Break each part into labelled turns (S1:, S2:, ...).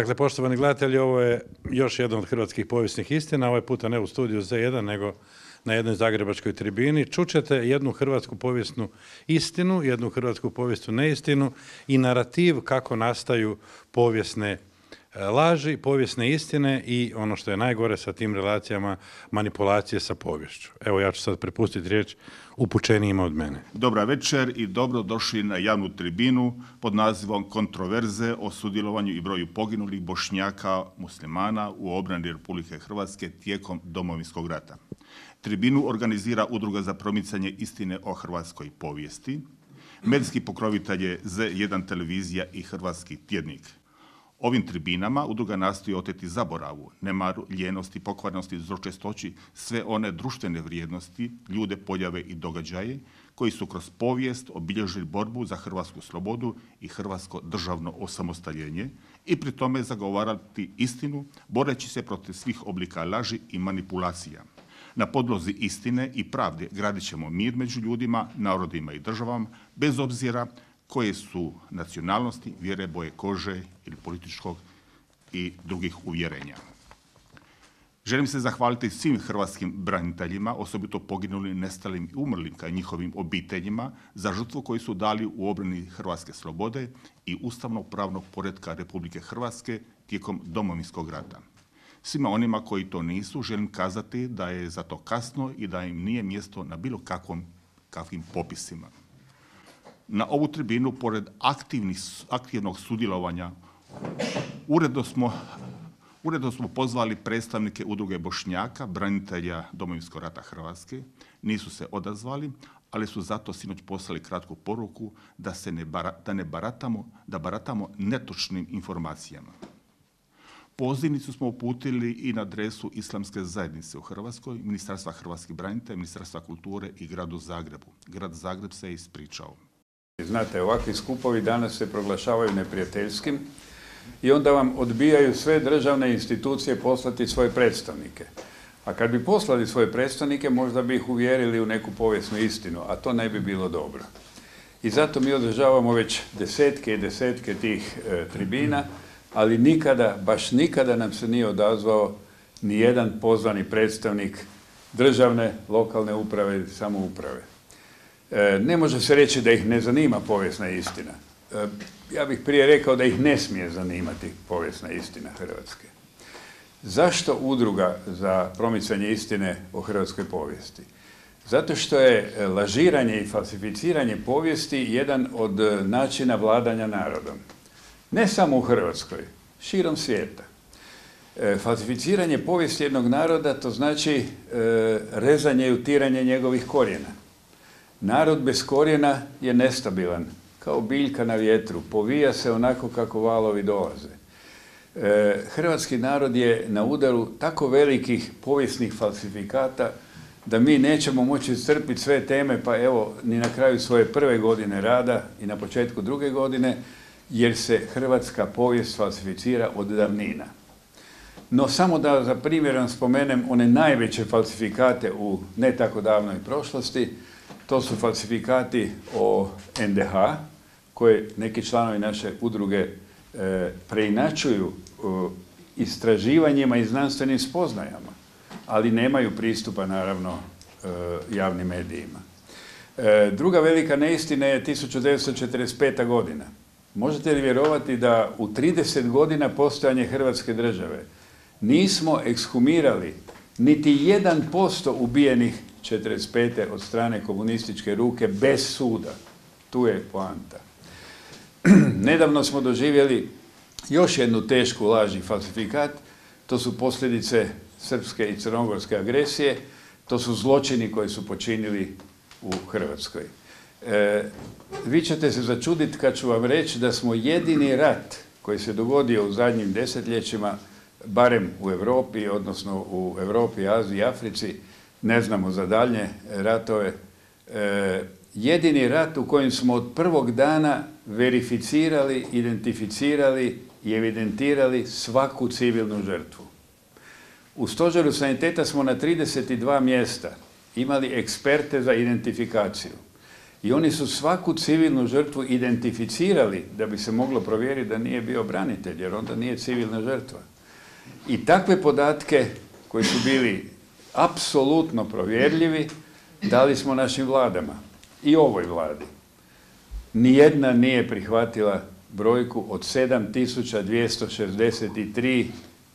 S1: Dakle, poštovani gledatelji, ovo je još jedan od hrvatskih povijesnih istina, ovaj puta ne u studiju Z1, nego na jednoj zagrebačkoj tribini. Čućete jednu hrvatsku povijesnu istinu, jednu hrvatsku povijesnu neistinu i narativ kako nastaju povijesne laži, povijesne istine i ono što je najgore sa tim relacijama manipulacije sa povješću. Evo ja ću sad prepustiti riječ upućenijima od mene.
S2: Dobra večer i dobro došli na javnu tribinu pod nazivom Kontroverze o sudjelovanju i broju poginulih bošnjaka muslimana u obrani Republike Hrvatske tijekom domovinskog rata. Tribinu organizira Udruga za promicanje istine o hrvatskoj povijesti. Medijski pokrovitelj je Z1 televizija i Hrvatski tjednik. Ovim tribinama udruga nastoji oteti zaboravu, nemaru, ljenosti, pokvarnosti, zločestoći, sve one društvene vrijednosti, ljude, pojave i događaje koji su kroz povijest obilježili borbu za hrvatsku slobodu i hrvatsko državno osamostaljenje i pri tome zagovarati istinu, boreći se protiv svih oblika laži i manipulacija. Na podlozi istine i pravde gradit ćemo mir među ljudima, narodima i državama, bez obzira koje su nacionalnosti, vjere, boje kože ili političkog i drugih uvjerenja. Želim se zahvaliti svim hrvatskim braniteljima, osobito poginulim, nestalim i umrlim kao i njihovim obiteljima za žrtvu koju su dali u obrani hrvatske slobode i ustavnog pravnog poredka Republike Hrvatske tijekom domovinskog rata. Svima onima koji to nisu želim kazati da je za to kasno i da im nije mjesto na bilo kakvom, kakvim popisima. Na ovu tribinu, pored aktivnog sudjelovanja, uredno smo, uredno smo pozvali predstavnike udruge Bošnjaka, branitelja Domovinskog rata Hrvatske. Nisu se odazvali, ali su zato sinoć poslali kratku poruku da, se ne, da ne baratamo, da baratamo netočnim informacijama. Pozivnicu smo uputili i na adresu Islamske zajednice u Hrvatskoj, Ministarstva hrvatskih branitelja, Ministarstva kulture i gradu Zagrebu. Grad Zagreb se je ispričao.
S3: Znate, ovakvi skupovi danas se proglašavaju neprijateljskim i onda vam odbijaju sve državne institucije poslati svoje predstavnike. A kad bi poslali svoje predstavnike, možda bi ih uvjerili u neku povijesnu istinu, a to ne bi bilo dobro. I zato mi održavamo već desetke i desetke tih e, tribina, ali nikada, baš nikada nam se nije odazvao ni jedan pozvani predstavnik državne, lokalne uprave ili samouprave. E, ne može se reći da ih ne zanima povijesna istina. E, ja bih prije rekao da ih ne smije zanimati povijesna istina Hrvatske. Zašto udruga za promicanje istine o hrvatskoj povijesti? Zato što je lažiranje i falsificiranje povijesti jedan od načina vladanja narodom. Ne samo u Hrvatskoj, širom svijeta. E, falsificiranje povijesti jednog naroda to znači rezanje i utiranje njegovih korijena. Narod bez korijena je nestabilan, kao biljka na vjetru, povija se onako kako valovi dolaze. E, hrvatski narod je na udaru tako velikih povijesnih falsifikata da mi nećemo moći crpiti sve teme, pa evo ni na kraju svoje prve godine rada i na početku druge godine, jer se hrvatska povijest falsificira od davnina. No samo da za primjer spomenem one najveće falsifikate u ne tako davnoj prošlosti, to su falsifikati o NDH, koje neki članovi naše udruge e, preinačuju e, istraživanjima i znanstvenim spoznajama, ali nemaju pristupa naravno e, javnim medijima. Druga velika neistina je 1945. godina. Možete li vjerovati da u 30 godina postojanje Hrvatske države nismo ekshumirali niti 1% ubijenih 45. od strane komunističke ruke bez suda. Tu je poanta. Nedavno smo doživjeli još jednu tešku laž i falsifikat. To su posljedice srpske i crnogorske agresije. To su zločini koji su počinili u Hrvatskoj. E, vi ćete se začuditi kad ću vam reći da smo jedini rat koji se dogodio u zadnjim desetljećima, barem u Europi, odnosno u Europi, Aziji i Africi, ne znamo za daljnje ratove, e, jedini rat u kojem smo od prvog dana verificirali, identificirali i evidentirali svaku civilnu žrtvu. U stožeru saniteta smo na 32 mjesta imali eksperte za identifikaciju. I oni su svaku civilnu žrtvu identificirali da bi se moglo provjeriti da nije bio branitelj, jer onda nije civilna žrtva. I takve podatke koji su bili apsolutno provjerljivi, dali smo našim vladama i ovoj vladi. Nijedna nije prihvatila brojku od 7263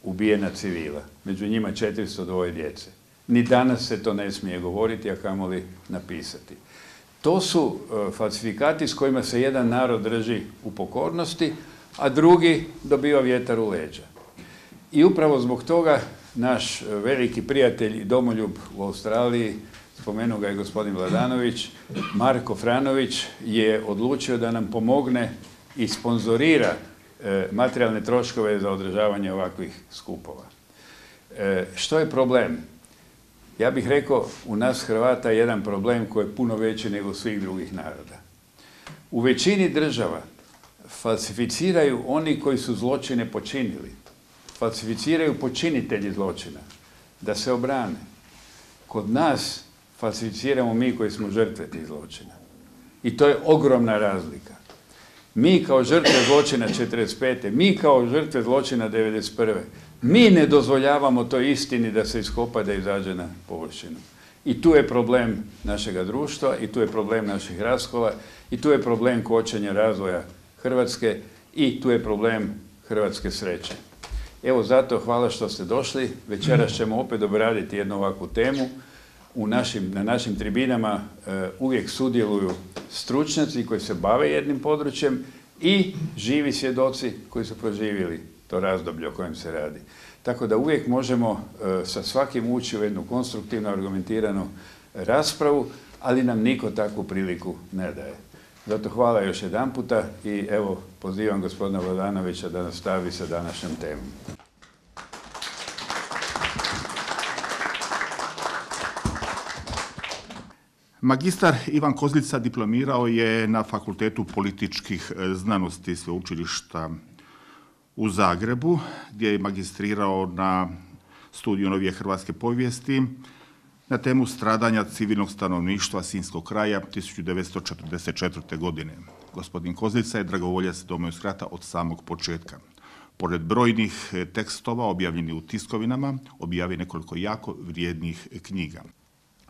S3: ubijena civila, među njima 402 djece. Ni danas se to ne smije govoriti, a kamoli napisati. To su e, falsifikati s kojima se jedan narod drži u pokornosti, a drugi dobiva vjetar u leđa. I upravo zbog toga naš veliki prijatelj i domoljub u Australiji, spomenuo ga je gospodin Vladanović, Marko Franović je odlučio da nam pomogne i sponzorira e, materijalne troškove za održavanje ovakvih skupova. E, što je problem? Ja bih rekao u nas Hrvata jedan problem koji je puno veći nego svih drugih naroda. U većini država falsificiraju oni koji su zločine počinili. Falsificiraju počinitelji zločina da se obrane. Kod nas falsificiramo mi koji smo žrtve tih zločina. I to je ogromna razlika. Mi kao žrtve zločina 45. Mi kao žrtve zločina 91. Mi ne dozvoljavamo toj istini da se iskopa da izađe na površinu. I tu je problem našega društva i tu je problem naših raskola i tu je problem kočenja razvoja Hrvatske i tu je problem hrvatske sreće. Evo zato hvala što ste došli. Večeras ćemo opet obraditi jednu ovakvu temu. U našim, na našim tribinama e, uvijek sudjeluju stručnjaci koji se bave jednim područjem i živi svjedoci koji su proživjeli to razdoblje o kojem se radi. Tako da uvijek možemo e, sa svakim ući u jednu konstruktivnu, argumentiranu raspravu, ali nam niko takvu priliku ne daje. Zato hvala još jedan puta i evo pozivam gospodina Vladanovića da nastavi sa današnjom temom.
S2: Magistar Ivan Kozlica diplomirao je na Fakultetu političkih e, znanosti sveučilišta u Zagrebu, gdje je magistrirao na studiju novije hrvatske povijesti na temu stradanja civilnog stanovništva Sinskog kraja 1944. godine. Gospodin Kozlica je dragovoljac Domovinskog rata od samog početka. Pored brojnih tekstova objavljenih u tiskovinama, objavi nekoliko jako vrijednih knjiga.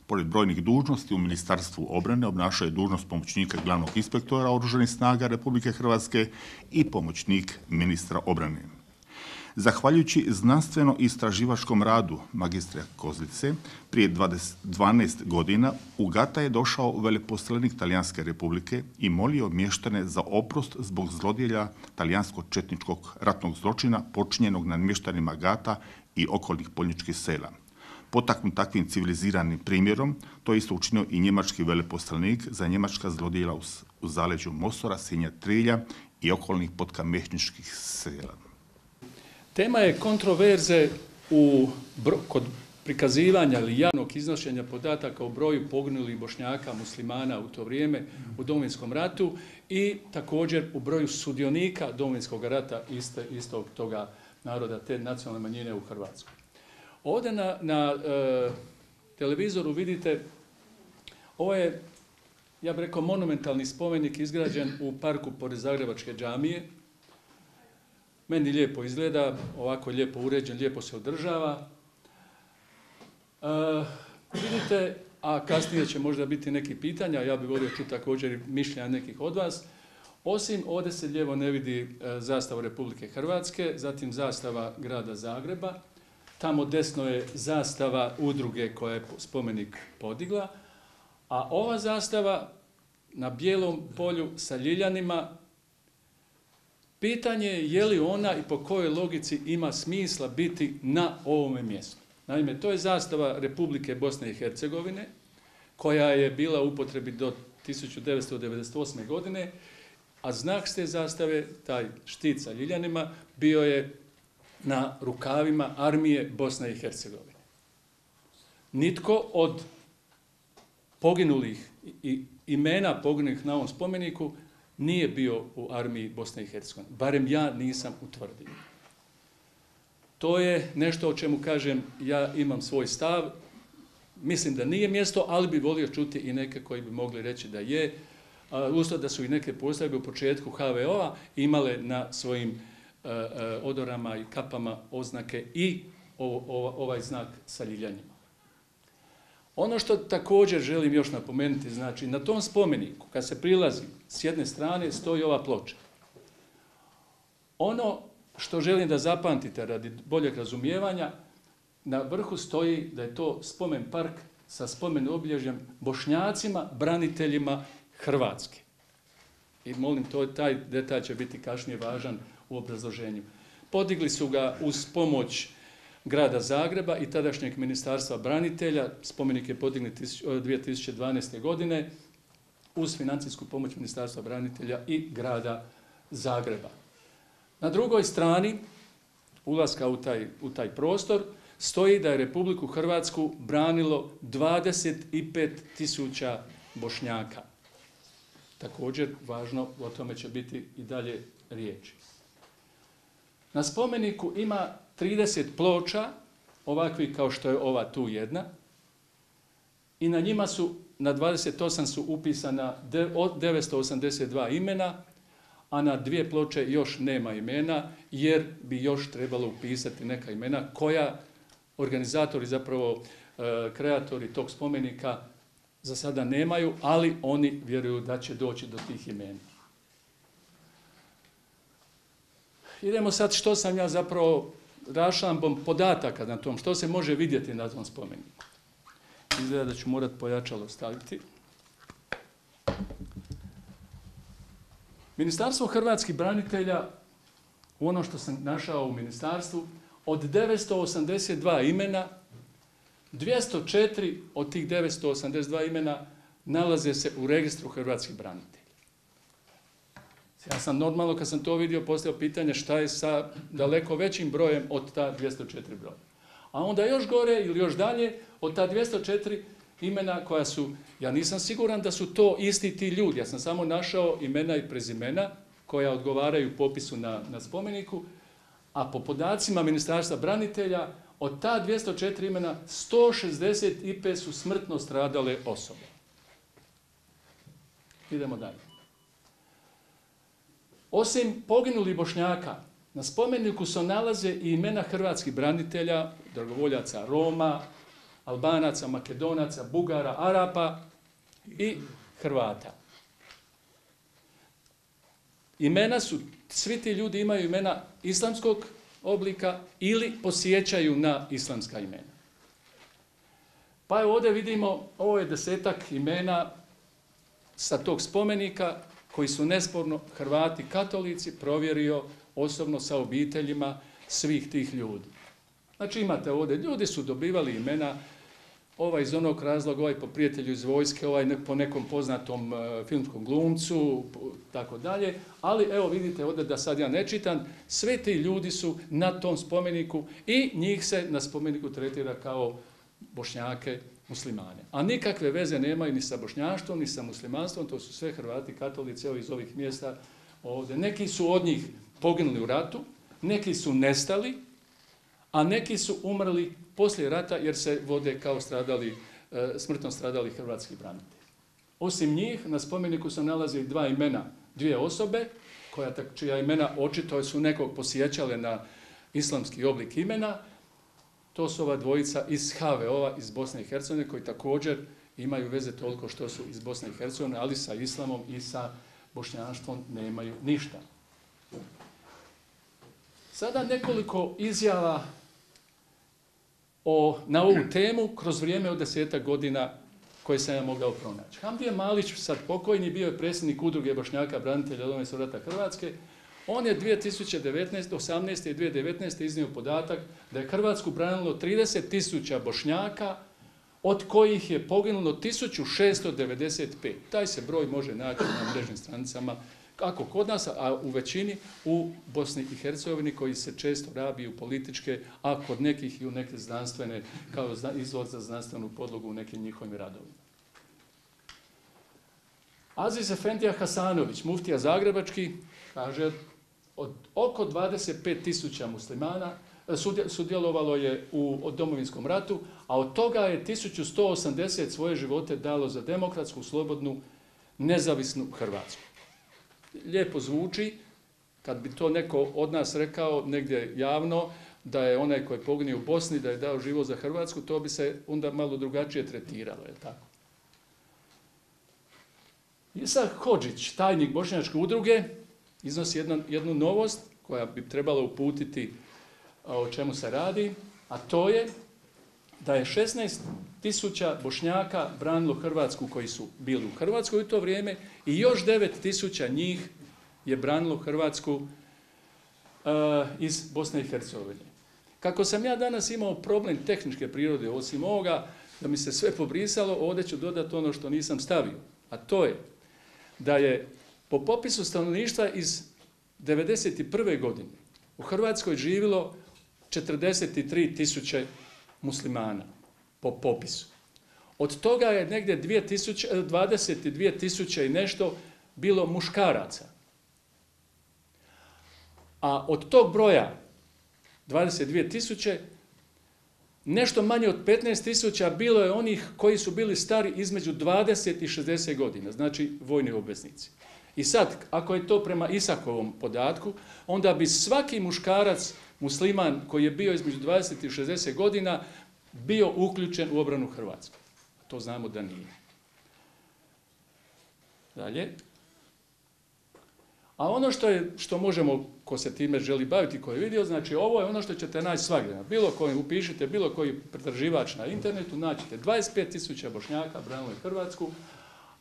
S2: Pored brojnih dužnosti u Ministarstvu obrane obnašao je dužnost pomoćnika glavnog inspektora Oružanih snaga Republike Hrvatske i pomoćnik ministra obrane. Zahvaljujući znanstveno-istraživačkom radu magistra Kozlice, prije 12 godina u Gata je došao veleposlanik Talijanske republike i molio mještane za oprost zbog zlodjelja talijansko-četničkog ratnog zločina počinjenog nad mještanima Gata i okolnih polničkih sela. Potaknut takvim civiliziranim primjerom, to je isto učinio i njemački veleposlanik za njemačka zlodjela u, zaleđu Mosora, Sinja Trilja i okolnih podkamehničkih sela.
S4: Tema je kontroverze u, kod prikazivanja ili javnog iznošenja podataka o broju poginulih bošnjaka, muslimana u to vrijeme u Domovinskom ratu i također u broju sudionika Domovinskog rata iste, istog toga naroda, te nacionalne manjine u Hrvatskoj. Ovdje na, na e, televizoru vidite, ovo je, ja bih rekao, monumentalni spomenik izgrađen u parku pored Zagrebačke džamije. Meni lijepo izgleda, ovako lijepo uređen, lijepo se održava. E, vidite, a kasnije će možda biti neki pitanja, ja bih volio čuti također mišljenja nekih od vas. Osim ovdje se lijevo ne vidi e, zastava Republike Hrvatske, zatim zastava grada Zagreba, Tamo desno je zastava udruge koja je spomenik podigla, a ova zastava na bijelom polju sa ljiljanima, pitanje je je li ona i po kojoj logici ima smisla biti na ovome mjestu. Naime, to je zastava Republike Bosne i Hercegovine, koja je bila u upotrebi do 1998. godine, a znak s te zastave, taj štit sa ljiljanima, bio je na rukavima armije Bosne i Hercegovine. Nitko od poginulih i imena poginulih na ovom spomeniku nije bio u armiji Bosne i Hercegovine. Barem ja nisam utvrdio. To je nešto o čemu kažem, ja imam svoj stav, mislim da nije mjesto, ali bi volio čuti i neke koji bi mogli reći da je. Usto da su i neke postavke u početku HVO-a imale na svojim e, e, odorama i kapama oznake i ovaj znak sa ljiljanjima. Ono što također želim još napomenuti, znači na tom spomeniku kad se prilazi s jedne strane stoji ova ploča. Ono što želim da zapamtite radi boljeg razumijevanja, na vrhu stoji da je to spomen park sa spomen obilježjem bošnjacima, braniteljima Hrvatske. I molim, to, taj detalj će biti kašnije važan u obrazloženju. Podigli su ga uz pomoć grada Zagreba i tadašnjeg ministarstva branitelja. Spomenik je podignut 2012. godine uz financijsku pomoć ministarstva branitelja i grada Zagreba. Na drugoj strani ulaska u taj, u taj prostor stoji da je Republiku Hrvatsku branilo 25 tisuća bošnjaka. Također važno, o tome će biti i dalje riječi. Na spomeniku ima 30 ploča, ovakvi kao što je ova tu jedna, i na njima su, na 28 su upisana 982 imena, a na dvije ploče još nema imena, jer bi još trebalo upisati neka imena koja organizatori, zapravo e, kreatori tog spomenika za sada nemaju, ali oni vjeruju da će doći do tih imena. Idemo sad što sam ja zapravo rašambom podataka na tom, što se može vidjeti na tom spomeniku. Izgleda da ću morat pojačalo staviti. Ministarstvo hrvatskih branitelja, u ono što sam našao u ministarstvu, od 982 imena, 204 od tih 982 imena nalaze se u registru hrvatskih branitelja. Ja sam normalno kad sam to vidio postavio pitanje šta je sa daleko većim brojem od ta 204 broja. A onda još gore ili još dalje od ta 204 imena koja su, ja nisam siguran da su to isti ti ljudi, ja sam samo našao imena i prezimena koja odgovaraju popisu na, na spomeniku, a po podacima Ministarstva branitelja od ta 204 imena 165 su smrtno stradale osobe. Idemo dalje. Osim poginulih bošnjaka, na spomeniku se nalaze i imena hrvatskih branitelja, dragovoljaca Roma, Albanaca, Makedonaca, Bugara, Arapa i Hrvata. Imena su, svi ti ljudi imaju imena islamskog oblika ili posjećaju na islamska imena. Pa evo ovdje vidimo, ovo je desetak imena sa tog spomenika koji su nesporno Hrvati katolici provjerio osobno sa obiteljima svih tih ljudi. Znači imate ovdje, ljudi su dobivali imena ovaj iz onog razloga, ovaj po prijatelju iz vojske, ovaj po nekom poznatom e, filmskom glumcu, tako dalje. Ali evo vidite ovdje da sad ja ne čitam, sve ti ljudi su na tom spomeniku i njih se na spomeniku tretira kao bošnjake, muslimane. A nikakve veze nemaju ni sa bošnjaštvom, ni sa muslimanstvom, to su sve Hrvati, katolici, evo iz ovih mjesta ovdje. Neki su od njih poginuli u ratu, neki su nestali, a neki su umrli poslije rata jer se vode kao stradali, e, smrtno stradali hrvatski branitelji. Osim njih, na spomeniku se nalazi dva imena, dvije osobe, koja, čija imena očito su nekog posjećale na islamski oblik imena, to su ova dvojica iz HVO-a iz Bosne i Hercegovine koji također imaju veze toliko što su iz Bosne i Hercegovine, ali sa islamom i sa bošnjanstvom nemaju ništa. Sada nekoliko izjava o, na ovu temu kroz vrijeme od desetak godina koje sam ja mogao pronaći. Hamdija Malić, sad pokojni, bio je predsjednik udruge Bošnjaka, branitelja Domovinskog rata Hrvatske. On je 2019, 18. i 2019. iznio podatak da je Hrvatsku branilo 30 tisuća Bošnjaka, od kojih je poginulo 1695. Taj se broj može naći na mrežnim stranicama kako kod nas, a u većini u Bosni i Hercegovini koji se često rabi u političke, a kod nekih i u neke znanstvene, kao izvod za znanstvenu podlogu u nekim njihovim radovima. Aziz Efendija Hasanović, muftija Zagrebački, kaže od oko 25 tisuća muslimana sudje- sudjelovalo je u domovinskom ratu, a od toga je 1180 svoje živote dalo za demokratsku, slobodnu, nezavisnu Hrvatsku. Lijepo zvuči, kad bi to neko od nas rekao negdje javno, da je onaj koji je poginio u Bosni, da je dao život za Hrvatsku, to bi se onda malo drugačije tretiralo, je tako? Isa Hodžić, tajnik Bošnjačke udruge, iznosi jedna, jednu novost koja bi trebala uputiti o čemu se radi, a to je da je 16 tisuća Bošnjaka branilo Hrvatsku koji su bili u Hrvatskoj u to vrijeme i još 9 tisuća njih je branilo Hrvatsku a, iz Bosne i Hercegovine. Kako sam ja danas imao problem tehničke prirode, osim ovoga, da mi se sve pobrisalo, ovdje ću dodati ono što nisam stavio. A to je da je po popisu stanovništva iz 1991. godine u Hrvatskoj živilo 43 tisuće muslimana po popisu. Od toga je negdje 2000, eh, 22 tisuće i nešto bilo muškaraca. A od tog broja 22 tisuće, nešto manje od 15 tisuća bilo je onih koji su bili stari između 20 i 60 godina, znači vojni obveznici. I sad, ako je to prema Isakovom podatku, onda bi svaki muškarac musliman koji je bio između 20 i 60 godina bio uključen u obranu Hrvatske. To znamo da nije. Dalje. A ono što, je, što možemo, ko se time želi baviti, ko je vidio, znači ovo je ono što ćete naći bilo koji, upišite bilo koji pretraživač na internetu, naćete 25 tisuća bošnjaka branilo Hrvatsku,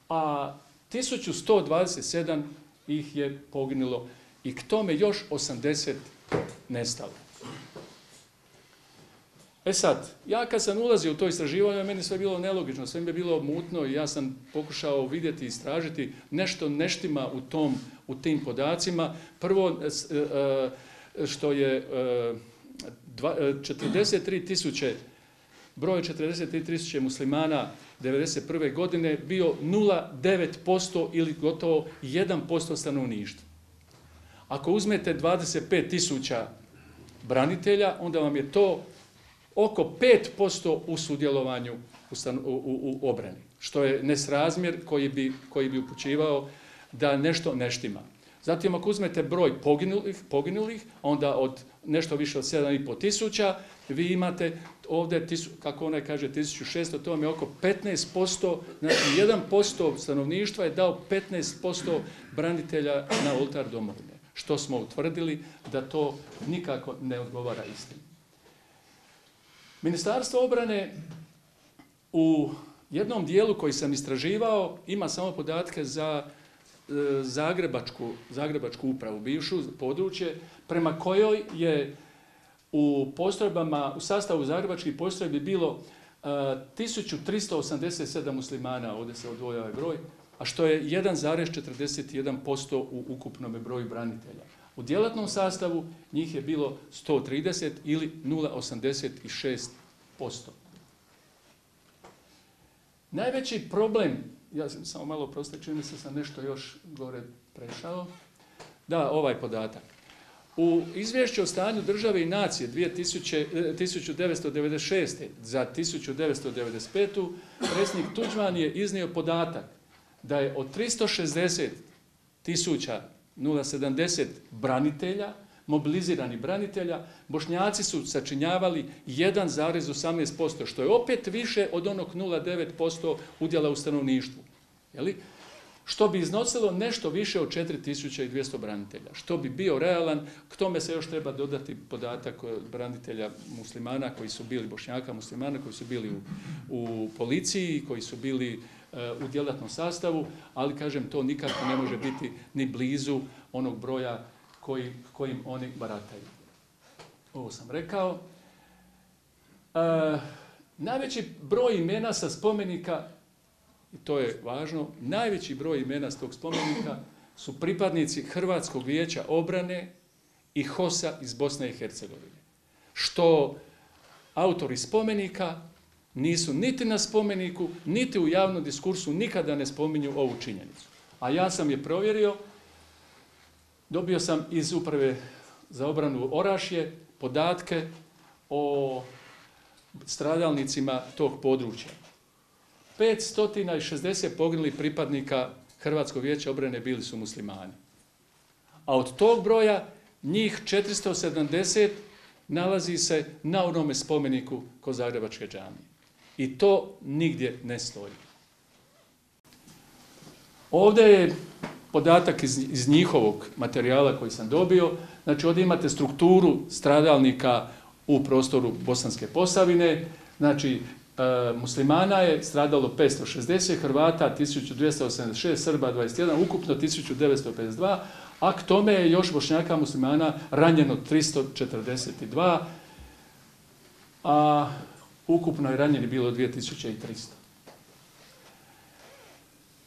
S4: a 1127 ih je poginulo i k tome još 80 nestalo. E sad, ja kad sam ulazio u to istraživanje, meni sve bilo nelogično, sve mi je bilo mutno i ja sam pokušao vidjeti i istražiti nešto neštima u, tom, u tim podacima. Prvo, s- e, e, što je e, dva- e, 43 tisuće, broj 43 tisuće muslimana 1991. godine bio 0,9% ili gotovo 1% stanovništva. Ako uzmete 25 tisuća branitelja, onda vam je to oko 5% u sudjelovanju u, obrani, što je nesrazmjer koji bi, koji bi upućivao da nešto neštima. Zatim ako uzmete broj poginulih, poginulih, onda od nešto više od 7,5 tisuća, vi imate ovdje, kako onaj kaže, 1600, to vam je oko 15%, znači 1% stanovništva je dao 15% branitelja na oltar domovine, što smo utvrdili da to nikako ne odgovara istini. Ministarstvo obrane u jednom dijelu koji sam istraživao ima samo podatke za e, Zagrebačku, Zagrebačku upravu, bivšu područje, prema kojoj je u postrojbama, u sastavu zagrebačkih postrojbi bilo e, 1387 muslimana, ovdje se odvoja ovaj broj, a što je 1,41% u ukupnom broju branitelja. U djelatnom sastavu njih je bilo 130 ili 0,86%. Najveći problem, ja sam samo malo prosto, čini sam nešto još gore prešao. Da, ovaj podatak. U izvješću o stanju države i nacije 2000, eh, 1996. za 1995. predsjednik Tuđman je iznio podatak da je od 360 tisuća 070 branitelja, mobiliziranih branitelja, bošnjaci su sačinjavali 1,18%, što je opet više od onog 0,9% udjela u stanovništvu. Jeli? Što bi iznosilo nešto više od 4200 branitelja. Što bi bio realan, k tome se još treba dodati podatak branitelja muslimana koji su bili, bošnjaka muslimana koji su bili u, u policiji, koji su bili u djelatnom sastavu, ali kažem to nikako ne može biti ni blizu onog broja koji, kojim oni barataju. Ovo sam rekao. E, najveći broj imena sa spomenika, i to je važno, najveći broj imena s tog spomenika su pripadnici Hrvatskog vijeća obrane i HOS-a iz Bosne i Hercegovine. Što autori spomenika nisu niti na spomeniku, niti u javnom diskursu nikada ne spominju ovu činjenicu. A ja sam je provjerio, dobio sam iz uprave za obranu Orašje podatke o stradalnicima tog područja. 560 poginulih pripadnika Hrvatskog vijeća obrane bili su muslimani. A od tog broja njih 470 nalazi se na onome spomeniku kod Zagrebačke džamije. I to nigdje ne stoji. Ovdje je podatak iz, iz njihovog materijala koji sam dobio. Znači ovdje imate strukturu stradalnika u prostoru Bosanske Posavine. Znači muslimana je stradalo 560, Hrvata 1286, Srba 21, ukupno 1952, a k tome je još bošnjaka muslimana ranjeno 342, a ukupno je ranjeni bilo 2300.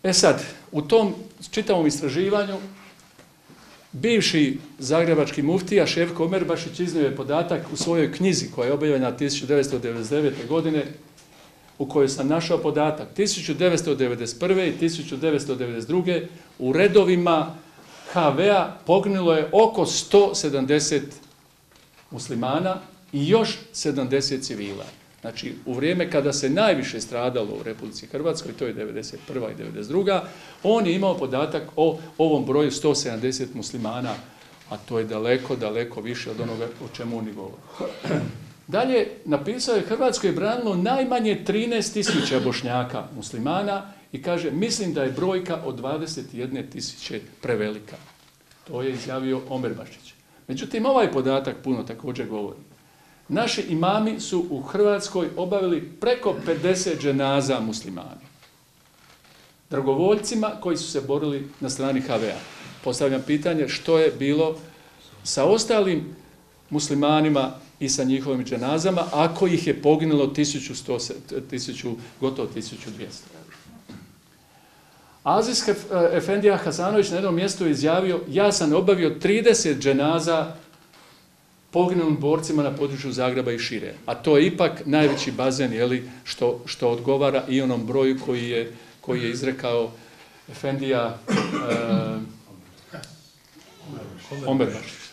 S4: E sad, u tom čitavom istraživanju bivši zagrebački muftija Ševko Omerbašić iznio je podatak u svojoj knjizi koja je objavljena 1999. godine u kojoj sam našao podatak 1991. i 1992. u redovima HV-a poginulo je oko 170 muslimana i još 70 civila. Znači, u vrijeme kada se najviše stradalo u Republici Hrvatskoj, to je 91. i 92. on je imao podatak o ovom broju 170 muslimana, a to je daleko, daleko više od onoga o čemu oni govore. Dalje, napisao je Hrvatskoj je branilo najmanje 13 tisuća bošnjaka muslimana i kaže, mislim da je brojka od 21 tisuće prevelika. To je izjavio Omer Bašić. Međutim, ovaj podatak puno također govori. Naši imami su u Hrvatskoj obavili preko 50 dženaza muslimana. Dragovoljcima koji su se borili na strani HVA. Postavljam pitanje što je bilo sa ostalim muslimanima i sa njihovim dženazama, ako ih je poginulo 1100, 1000, gotovo 1200. Azijska Efendija Hasanović na jednom mjestu je izjavio ja sam obavio 30 dženaza poginulim borcima na području Zagreba i šire. A to je ipak najveći bazen jeli, što, što odgovara i onom broju koji je, koji je izrekao Efendija Omerbašić.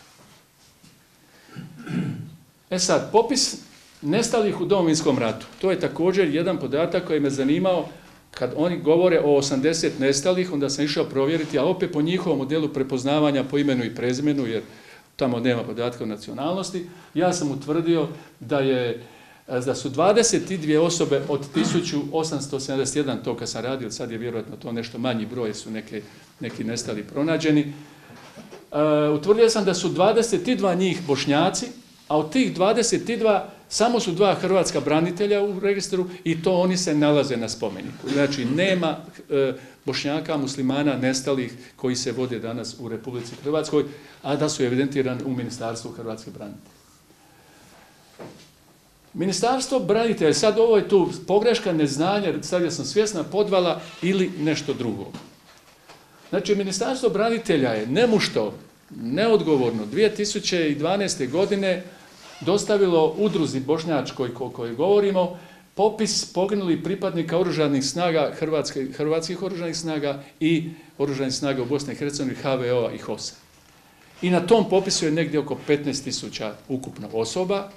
S4: E sad, popis nestalih u domovinskom ratu. To je također jedan podatak koji me zanimao kad oni govore o 80 nestalih, onda sam išao provjeriti, a opet po njihovom modelu prepoznavanja po imenu i prezimenu, jer tamo nema podatka o nacionalnosti, ja sam utvrdio da je da su 22 osobe od 1871, to kad sam radio, sad je vjerojatno to nešto manji broj, su neke, neki nestali pronađeni. Uh, utvrdio sam da su 22 njih bošnjaci, a od tih 22 samo su dva hrvatska branitelja u registru i to oni se nalaze na spomeniku. Znači nema e, bošnjaka, muslimana, nestalih koji se vode danas u Republici Hrvatskoj, a da su evidentirani u Ministarstvu Hrvatske branitelja. Ministarstvo branitelja, sad ovo je tu pogreška, neznanje, ja sam svjesna podvala ili nešto drugo. Znači, Ministarstvo branitelja je nemušto, neodgovorno 2012. godine dostavilo udruzi Bošnjačkoj o kojoj govorimo popis poginulih pripadnika oružanih snaga Hrvatske, hrvatskih oružanih snaga i oružanih snaga u Bosni i Hercegovini, HVO-a i HOS-a. I na tom popisu je negdje oko 15.000 ukupno osoba.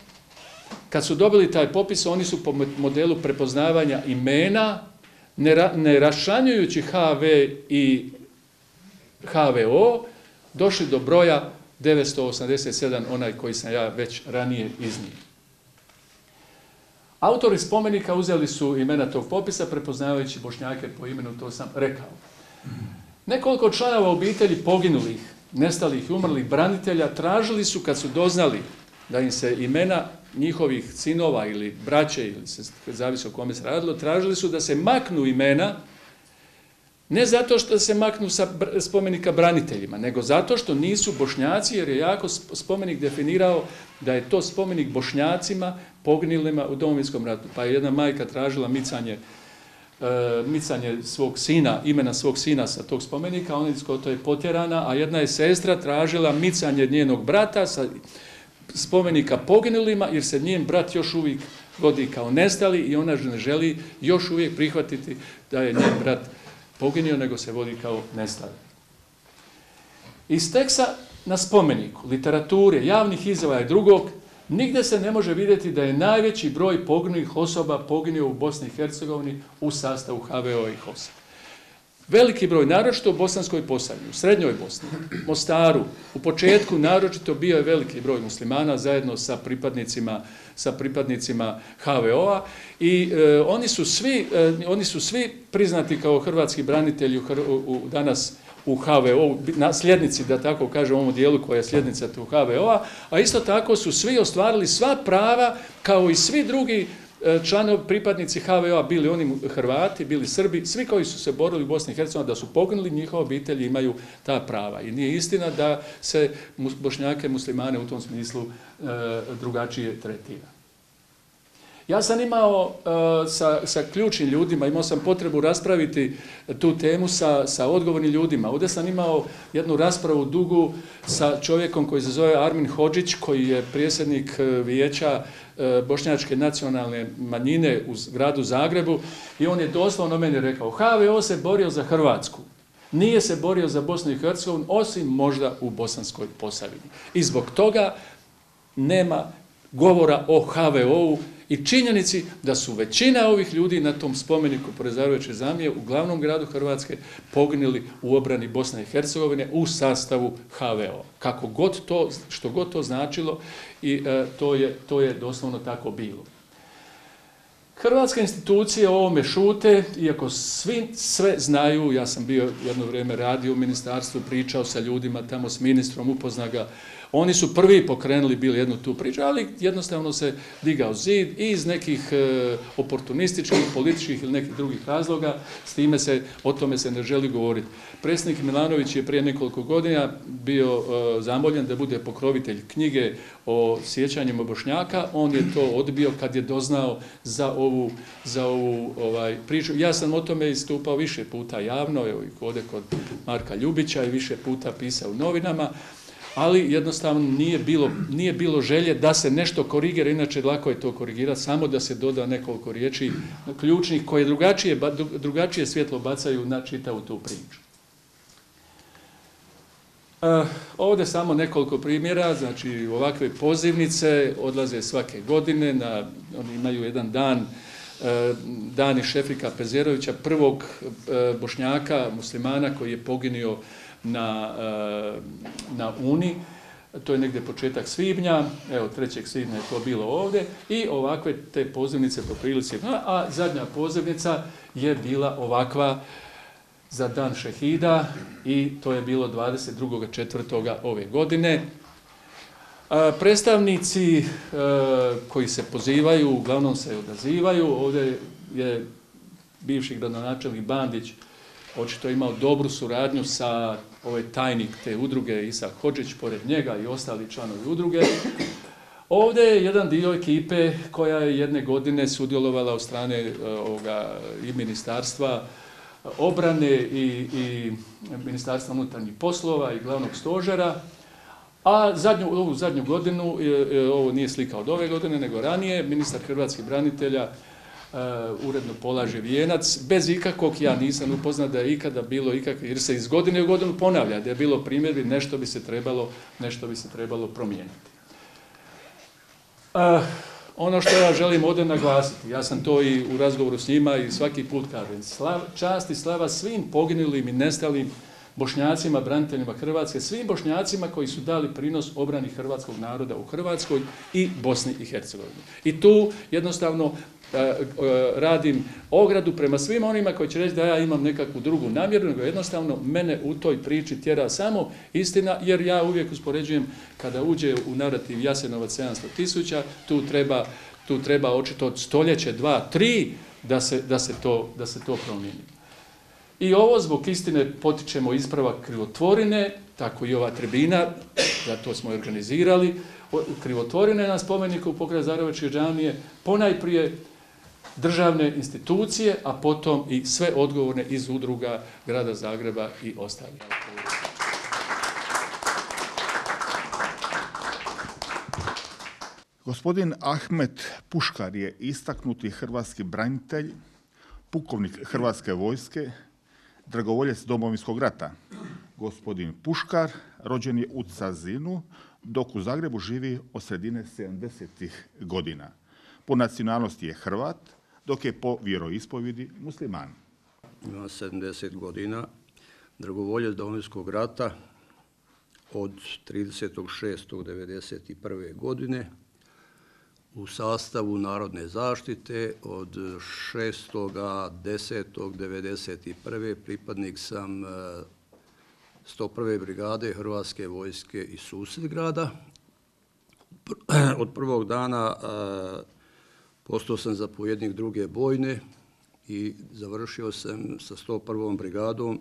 S4: Kad su dobili taj popis, oni su po modelu prepoznavanja imena, ne, ra, ne rašanjujući HV i HVO, došli do broja 987, onaj koji sam ja već ranije iznio. Autori spomenika uzeli su imena tog popisa, prepoznavajući bošnjake po imenu, to sam rekao. Nekoliko članova obitelji poginulih, nestalih i umrlih branitelja tražili su, kad su doznali da im se imena njihovih sinova ili braće, ili se zavisi o kome se radilo, tražili su da se maknu imena Ne zato što se maknu sa spomenika braniteljima, nego zato što nisu bošnjaci, jer je jako spomenik definirao da je to spomenik bošnjacima pognilima u domovinskom ratu. Pa je jedna majka tražila micanje, uh, micanje svog sina, imena svog sina sa tog spomenika, ona to je potjerana, a jedna je sestra tražila micanje njenog brata sa spomenika poginulima, jer se njen brat još uvijek vodi kao nestali i ona ne želi još uvijek prihvatiti da je njen brat poginio, nego se vodi kao nestali. Iz teksta na spomeniku, literature, javnih izjava i drugog, Nigdje se ne može vidjeti da je najveći broj poginulih osoba poginuo u Bosni i Hercegovini u sastavu HVO i HOS. Veliki broj, naročito u Bosanskoj Posavini, u Srednjoj Bosni, Mostaru, u početku naročito bio je veliki broj muslimana zajedno sa pripadnicima, sa pripadnicima HVO-a i e, oni, su svi, e, oni su svi priznati kao hrvatski branitelji u, u, danas u HVO, sljednici, da tako kažem, u ovom dijelu koja je sljednica tu HVO-a, a isto tako su svi ostvarili sva prava kao i svi drugi članovi, pripadnici HVO-a, bili oni Hrvati, bili Srbi, svi koji su se borili u Bosni i Hercegovini, da su poginuli, njihove obitelji imaju ta prava. I nije istina da se bošnjake, muslimane u tom smislu e, drugačije tretira. Ja sam imao uh, sa, ključnim ljudima, imao sam potrebu raspraviti tu temu sa, odgovornim ljudima. Ovdje sam imao jednu raspravu dugu sa čovjekom koji se zove Armin Hođić, koji je prijesednik uh, vijeća uh, Bošnjačke nacionalne manjine u gradu Zagrebu i on je doslovno meni rekao HVO se borio za Hrvatsku. Nije se borio za Bosnu i Hercegovinu, osim možda u Bosanskoj posavini. I zbog toga nema govora o HVO-u i činjenici da su većina ovih ljudi na tom spomeniku Porezaroviće zamije u glavnom gradu Hrvatske poginuli u obrani Bosne i Hercegovine u sastavu HVO. Kako god to, što god to značilo i e, to, je, to je doslovno tako bilo. Hrvatske institucije o ovome šute, iako svi sve znaju, ja sam bio jedno vrijeme radio u ministarstvu, pričao sa ljudima tamo s ministrom, upoznaga oni su prvi pokrenuli bili jednu tu priču, ali jednostavno se digao zid i iz nekih e, oportunističkih, političkih ili nekih drugih razloga, s time se, o tome se ne želi govoriti. Predsjednik Milanović je prije nekoliko godina bio e, zamoljen da bude pokrovitelj knjige o sjećanjima Bošnjaka, on je to odbio kad je doznao za ovu, za ovu ovaj, priču. Ja sam o tome istupao više puta javno, evo i kode kod Marka Ljubića i više puta pisao u novinama, ali jednostavno nije bilo, nije bilo želje da se nešto korigira, inače lako je to korigirati, samo da se doda nekoliko riječi ključnih koje drugačije, drugačije svjetlo bacaju na čitavu tu priču. Uh, ovdje samo nekoliko primjera, znači ovakve pozivnice odlaze svake godine, na, oni imaju jedan dan, uh, dani Šefika Pezerovića, prvog uh, bošnjaka, muslimana koji je poginio na, e, na Uni, to je negdje početak svibnja, evo 3. svibnja je to bilo ovdje i ovakve te pozivnice po prilici, a zadnja pozivnica je bila ovakva za dan šehida i to je bilo 22.4. ove godine. Predstavnici e, koji se pozivaju, uglavnom se odazivaju, ovdje je bivši gradonačelnik Bandić očito imao dobru suradnju sa ovaj tajnik te udruge Isak Hođić, pored njega i ostali članovi udruge. Ovdje je jedan dio ekipe koja je jedne godine sudjelovala od strane ovoga, i ministarstva obrane i, i ministarstva unutarnjih poslova i glavnog stožera, a zadnju, ovu zadnju godinu, ovo nije slika od ove godine, nego ranije, ministar hrvatskih branitelja uredno polaže vijenac, bez ikakvog, ja nisam upoznat da je ikada bilo ikakve, jer se iz godine u godinu ponavlja, da je bilo primjedbi, nešto bi se trebalo, nešto bi se trebalo promijeniti. Uh, ono što ja želim ovdje naglasiti, ja sam to i u razgovoru s njima i svaki put kažem, slav, čast i slava svim poginulim i nestalim bošnjacima, braniteljima Hrvatske, svim bošnjacima koji su dali prinos obrani hrvatskog naroda u Hrvatskoj i Bosni i Hercegovini. I tu jednostavno radim ogradu prema svim onima koji će reći da ja imam nekakvu drugu namjeru, nego jednostavno mene u toj priči tjera samo istina, jer ja uvijek uspoređujem kada uđe u narativ Jasenovac 700 tisuća, tu treba, tu treba očito stoljeće, dva, tri, da se, da se, to, da se to promijeni. I ovo zbog istine potičemo ispravak krivotvorine, tako i ova tribina, da to smo organizirali, krivotvorine na spomeniku pokraj Zarevačke džamije, ponajprije državne institucije, a potom i sve odgovorne iz udruga grada Zagreba i ostalih.
S2: Gospodin Ahmet Puškar je istaknuti hrvatski branitelj, pukovnik Hrvatske vojske, dragovoljec domovinskog rata. Gospodin Puškar rođen je u Cazinu, dok u Zagrebu živi od sredine 70. godina. Po nacionalnosti je Hrvat, dok je po vjeroispovjedi musliman.
S5: Ima 70 godina, dragovoljac Domovinskog rata od 30.6.1991. godine u sastavu Narodne zaštite od 6.10.1991. pripadnik sam 101. brigade Hrvatske vojske iz Susjedgrada. Od prvog dana postao sam zapovjednik druge bojne i završio sam sa 101. brigadom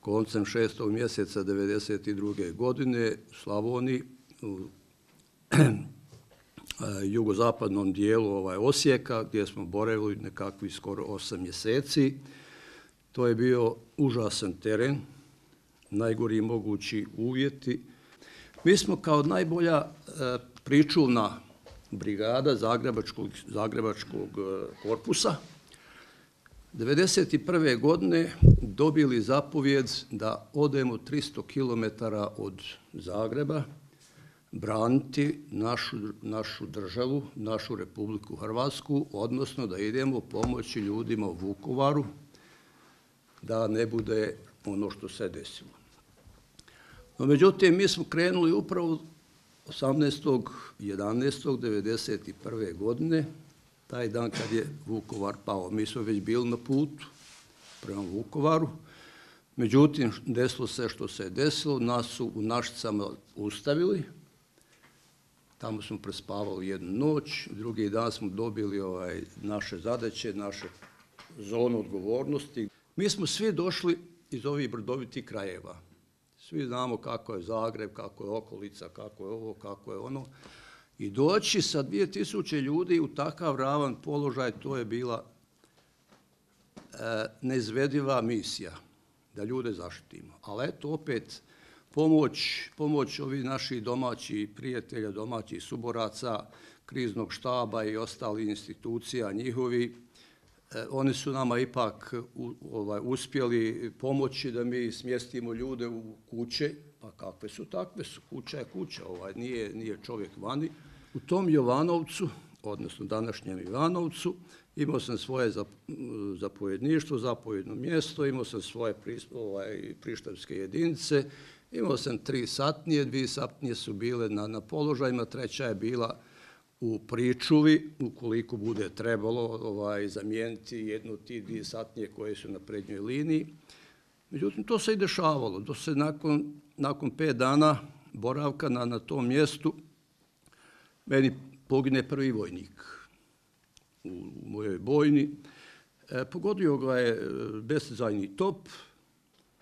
S5: koncem šestog mjeseca 1992. godine u Slavoniji, u jugozapadnom dijelu ovaj, Osijeka, gdje smo boreli nekakvi skoro osam mjeseci. To je bio užasan teren, najgori mogući uvjeti. Mi smo kao najbolja pričuvna brigada Zagrebačkog, Zagrebačkog korpusa 1991. godine dobili zapovjed da odemo 300 km od Zagreba braniti našu, našu državu, našu Republiku Hrvatsku, odnosno da idemo pomoći ljudima u Vukovaru da ne bude ono što se desilo. No, međutim, mi smo krenuli upravo 18.11.1991. godine, taj dan kad je Vukovar pao. Mi smo već bili na putu prema Vukovaru, međutim, desilo se što se je desilo, nas su u Našicama ustavili, tamo smo prespavali jednu noć, drugi dan smo dobili ovaj, naše zadaće, naše zonu odgovornosti. Mi smo svi došli iz ovih brdovitih krajeva. Svi znamo kako je Zagreb, kako je okolica, kako je ovo, kako je ono. I doći sa 2000 ljudi u takav ravan položaj, to je bila e, neizvediva misija, da ljude zaštitimo. Ali eto opet pomoć, pomoć ovih naših domaćih prijatelja, domaćih suboraca, kriznog štaba i ostalih institucija njihovi, oni su nama ipak ovaj, uspjeli pomoći da mi smjestimo ljude u kuće, pa kakve su takve su, kuća je kuća, ovaj, nije, nije čovjek vani. U tom Jovanovcu, odnosno današnjem Jovanovcu, imao sam svoje zapovjedništvo, zapovjedno mjesto, imao sam svoje ovaj, prištavske jedinice, imao sam tri satnije, dvije satnije su bile na, na položajima, treća je bila u pričuvi, ukoliko bude trebalo ovaj, zamijeniti jednu tih dvije satnije koje su na prednjoj liniji. Međutim, to se i dešavalo. To se nakon, nakon pet dana boravka na, na tom mjestu meni pogine prvi vojnik u, mojoj bojni. E, pogodio ga je e, bezazajni top,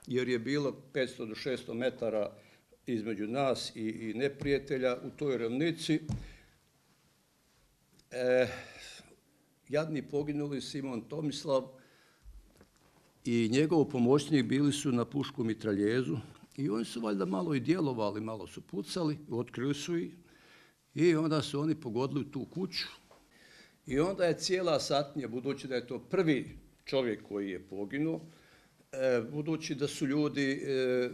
S5: jer je bilo 500 do 600 metara između nas i, i neprijatelja u toj ravnici. E, jadni poginuli Simon Tomislav i njegov pomoćnik bili su na pušku mitraljezu i oni su valjda malo i djelovali, malo su pucali, otkrili su ih i onda su oni pogodili tu kuću. I onda je cijela satnija, budući da je to prvi čovjek koji je poginuo, e, budući da su ljudi e,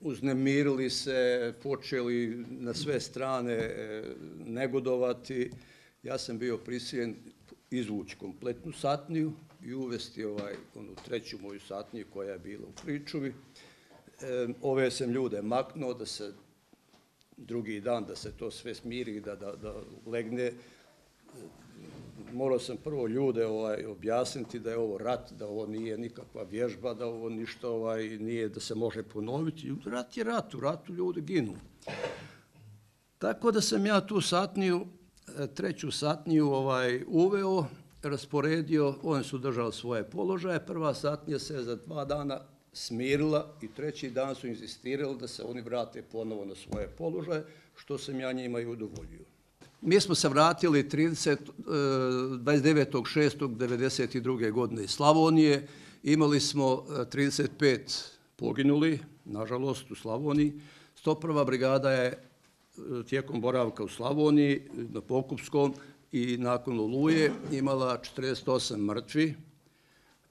S5: uznemirili se, počeli na sve strane negodovati, ja sam bio prisiljen izvući kompletnu satniju i uvesti ovaj, onu treću moju satniju koja je bila u pričuvi. ove sam ljude maknuo da se drugi dan da se to sve smiri, da, da, da legne. Morao sam prvo ljude ovaj, objasniti da je ovo rat, da ovo nije nikakva vježba, da ovo ništa ovaj, nije da se može ponoviti. Rat je rat, u ratu ljudi ginu. Tako da sam ja tu satniju, treću satniju ovaj, uveo, rasporedio, oni su držali svoje položaje, prva satnija se za dva dana smirila i treći dan su insistirali da se oni vrate ponovo na svoje položaje, što sam ja njima i udovoljio. Mi smo se vratili 30, 29.6.1992. godine iz Slavonije. Imali smo 35 e, poginuli, nažalost, u Slavoniji. 101. brigada je e, tijekom boravka u Slavoniji na Pokupskom i nakon Oluje imala 48 mrtvi,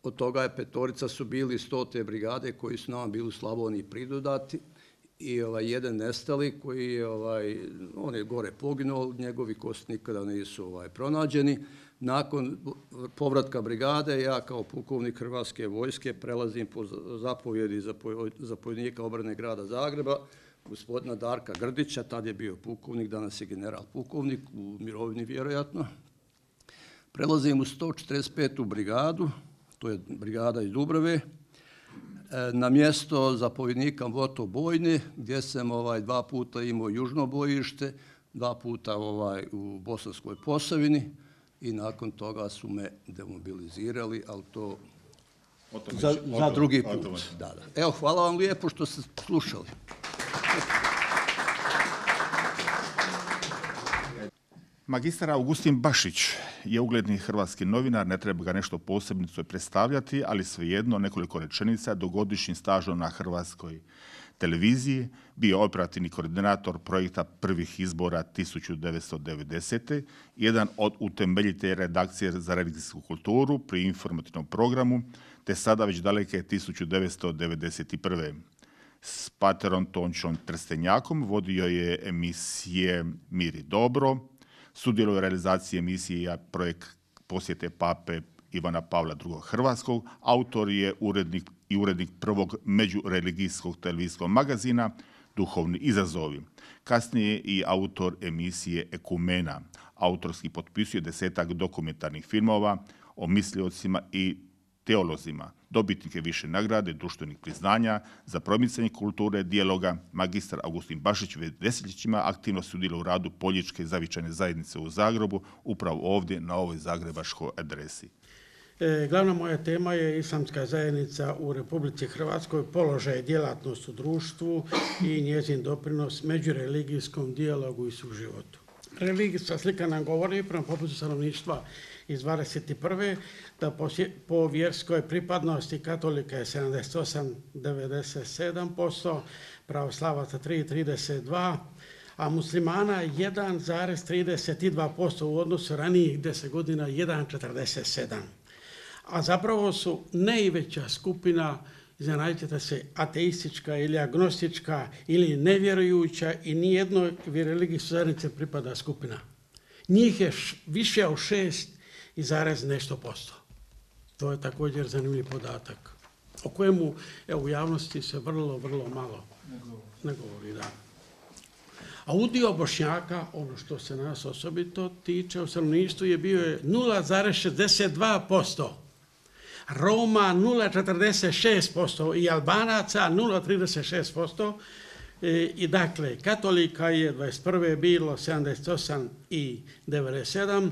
S5: od toga je petorica su bili stote brigade koji su nama bili u Slavoniji pridodati i ovaj, jedan nestali koji je, ovaj, on je gore poginuo, njegovi kosti nikada nisu ovaj, pronađeni. Nakon povratka brigade, ja kao pukovnik Hrvatske vojske prelazim po zapovjedi zapovjednika obrane grada Zagreba, gospodina Darka Grdića, tad je bio pukovnik, danas je general pukovnik, u mirovini vjerojatno. Prelazim u 145. brigadu, to je brigada iz Dubrave, E, na mjesto zapovjednika Voto Bojne, gdje sam ovaj, dva puta imao južno bojište, dva puta ovaj, u Bosanskoj Posavini i nakon toga su me demobilizirali, ali to za, za drugi put. Da, da. Evo, hvala vam lijepo što ste slušali.
S2: Magistar Augustin Bašić je ugledni hrvatski novinar, ne treba ga nešto posebnico predstavljati, ali svejedno nekoliko rečenica dogodišnjim stažom na hrvatskoj televiziji, bio operativni koordinator projekta prvih izbora 1990. Jedan od utemeljitelja redakcije za religijsku kulturu pri informativnom programu, te sada već daleke 1991. S Paterom Tončom Trstenjakom vodio je emisije Miri dobro, sudjeluje u realizaciji emisije projekt posjete pape Ivana Pavla II. Hrvatskog. Autor je urednik i urednik prvog međureligijskog televizijskog magazina Duhovni izazovi. Kasnije i autor emisije Ekumena. Autorski potpisuje desetak dokumentarnih filmova o misliocima i teolozima, dobitnike više nagrade, društvenih priznanja za promicanje kulture, dijaloga, magistar Augustin Bašić već desetljećima aktivno sudjeluje u radu Poljičke zavičane zajednice u Zagrebu, upravo ovdje na ovoj zagrebaškoj adresi.
S6: E, glavna moja tema je islamska zajednica u Republici Hrvatskoj, položaj djelatnost u društvu i njezin doprinos međureligijskom dijalogu i suživotu. Religijska slika nam govori prema popisu stanovništva iz 21. da po, vjerskoj pripadnosti katolika je 78,97%, pravoslavaca 3,32%, a muslimana 1,32% u odnosu ranijih 10 godina 1,47%. A zapravo su najveća skupina iznenadite se, ateistička ili agnostička ili nevjerujuća i nijednoj religijskoj zajednici pripada skupina. Njih je više od šest i zarez nešto posto. To je također zanimljiv podatak o kojemu evo, u javnosti se vrlo, vrlo malo ne govori. Da. A udio Bošnjaka, ono što se nas osobito tiče u stanovništvu, je bio 0,62%. Roma 0,46% i Albanaca 0,36%. E, I dakle, katolika je 21. bilo 78 i 97,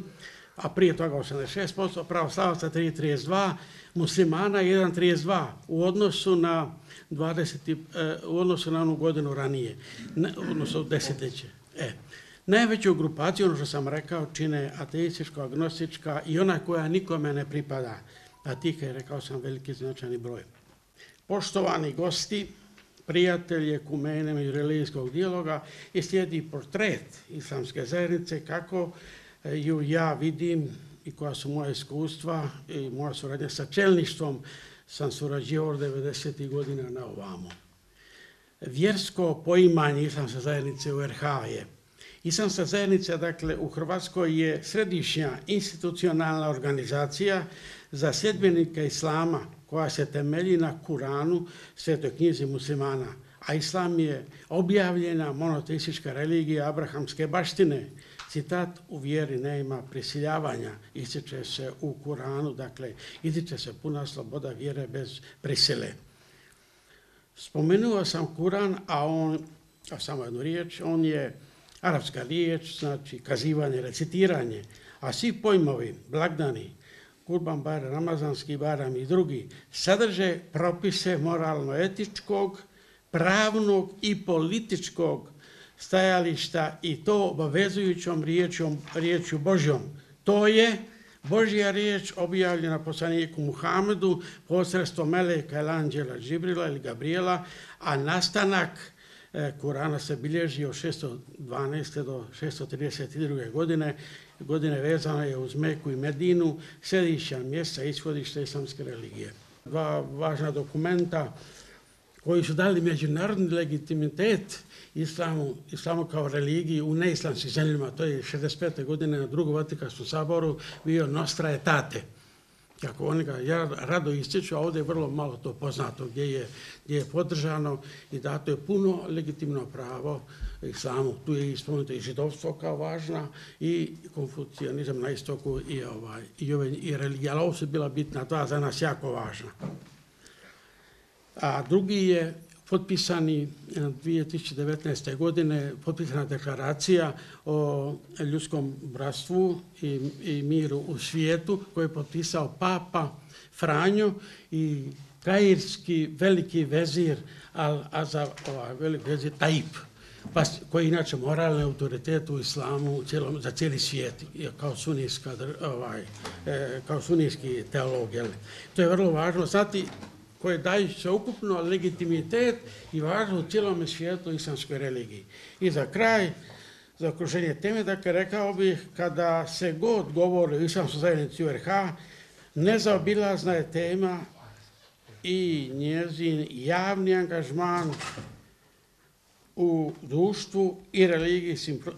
S6: a prije toga 86%, pravoslavaca 3,32, muslimana 1,32 u odnosu na 20, e, u odnosu na onu godinu ranije, odnosno desetljeće. E, najveću grupaciju, ono što sam rekao, čine ateističko, agnostička i ona koja nikome ne pripada, a tih je, rekao sam, veliki značajni broj. Poštovani gosti, prijatelje, kumene i religijskog dijaloga i slijedi portret islamske zajednice kako ju ja vidim i koja su moja iskustva i moja suradnja sa čelništvom sam surađivao 90. godina na ovamo. Vjersko poimanje islamske zajednice u RH je Islamska zajednica, dakle, u Hrvatskoj je središnja institucionalna organizacija za sljedbenike Islama koja se temelji na Kuranu, svetoj knjizi muslimana, a Islam je objavljena monoteistička religija abrahamske baštine, Citat u vjeri nema prisiljavanja, ističe se u Kuranu, dakle, ističe se puna sloboda vjere bez prisile. Spomenuo sam Kuran, a on, a samo jednu riječ, on je arapska riječ, znači kazivanje, recitiranje, a svi pojmovi, blagdani, Kurban bar, Ramazanski baram i drugi, sadrže propise moralno-etičkog, pravnog i političkog stajališta i to obavezujućom riječom, riječju Božjom. To je Božja riječ objavljena poslaniku Muhamedu posredstvom Meleka ili Anđela Džibrila ili Gabriela, a nastanak e, Kurana se bilježi od 612. do 632. godine. Godine vezano je uz Meku i Medinu, središća mjesta ishodišta islamske religije. Dva važna dokumenta koji su dali međunarodni legitimitet islamu, islamu kao religiji u neislamskim zemljama. To je 65. godine na drugom Vatikanskom saboru bio Nostra Etate kako oni ga ja rado ističu, a ovdje je vrlo malo to poznato gdje je, gdje je podržano i dato je puno legitimno pravo islamu. Tu je spomenuto i židovstvo kao važna i konfucijanizam na istoku i, ovaj, i, ove, i religija. Ali ovo su bila bitna dva za nas jako važna. A drugi je potpisani 2019. godine potpisana deklaracija o ljudskom bratstvu i, i miru u svijetu koju je potpisao Papa Franjo i kairski veliki vezir Al Azar, ovaj, veliki vezir Taip, pa, koji je inače moralni autoritet u islamu za cijeli svijet, kao sunijska, ovaj, e, kao sunijski teolog. To je vrlo važno znati koje daju ukupno legitimitet i važno u cijelom svijetu islamskoj religiji. I za kraj, za okruženje teme, dakle, rekao bih, kada se god govori o islamskoj zajednici u RH, nezaobilazna je tema i njezin javni angažman u društvu i,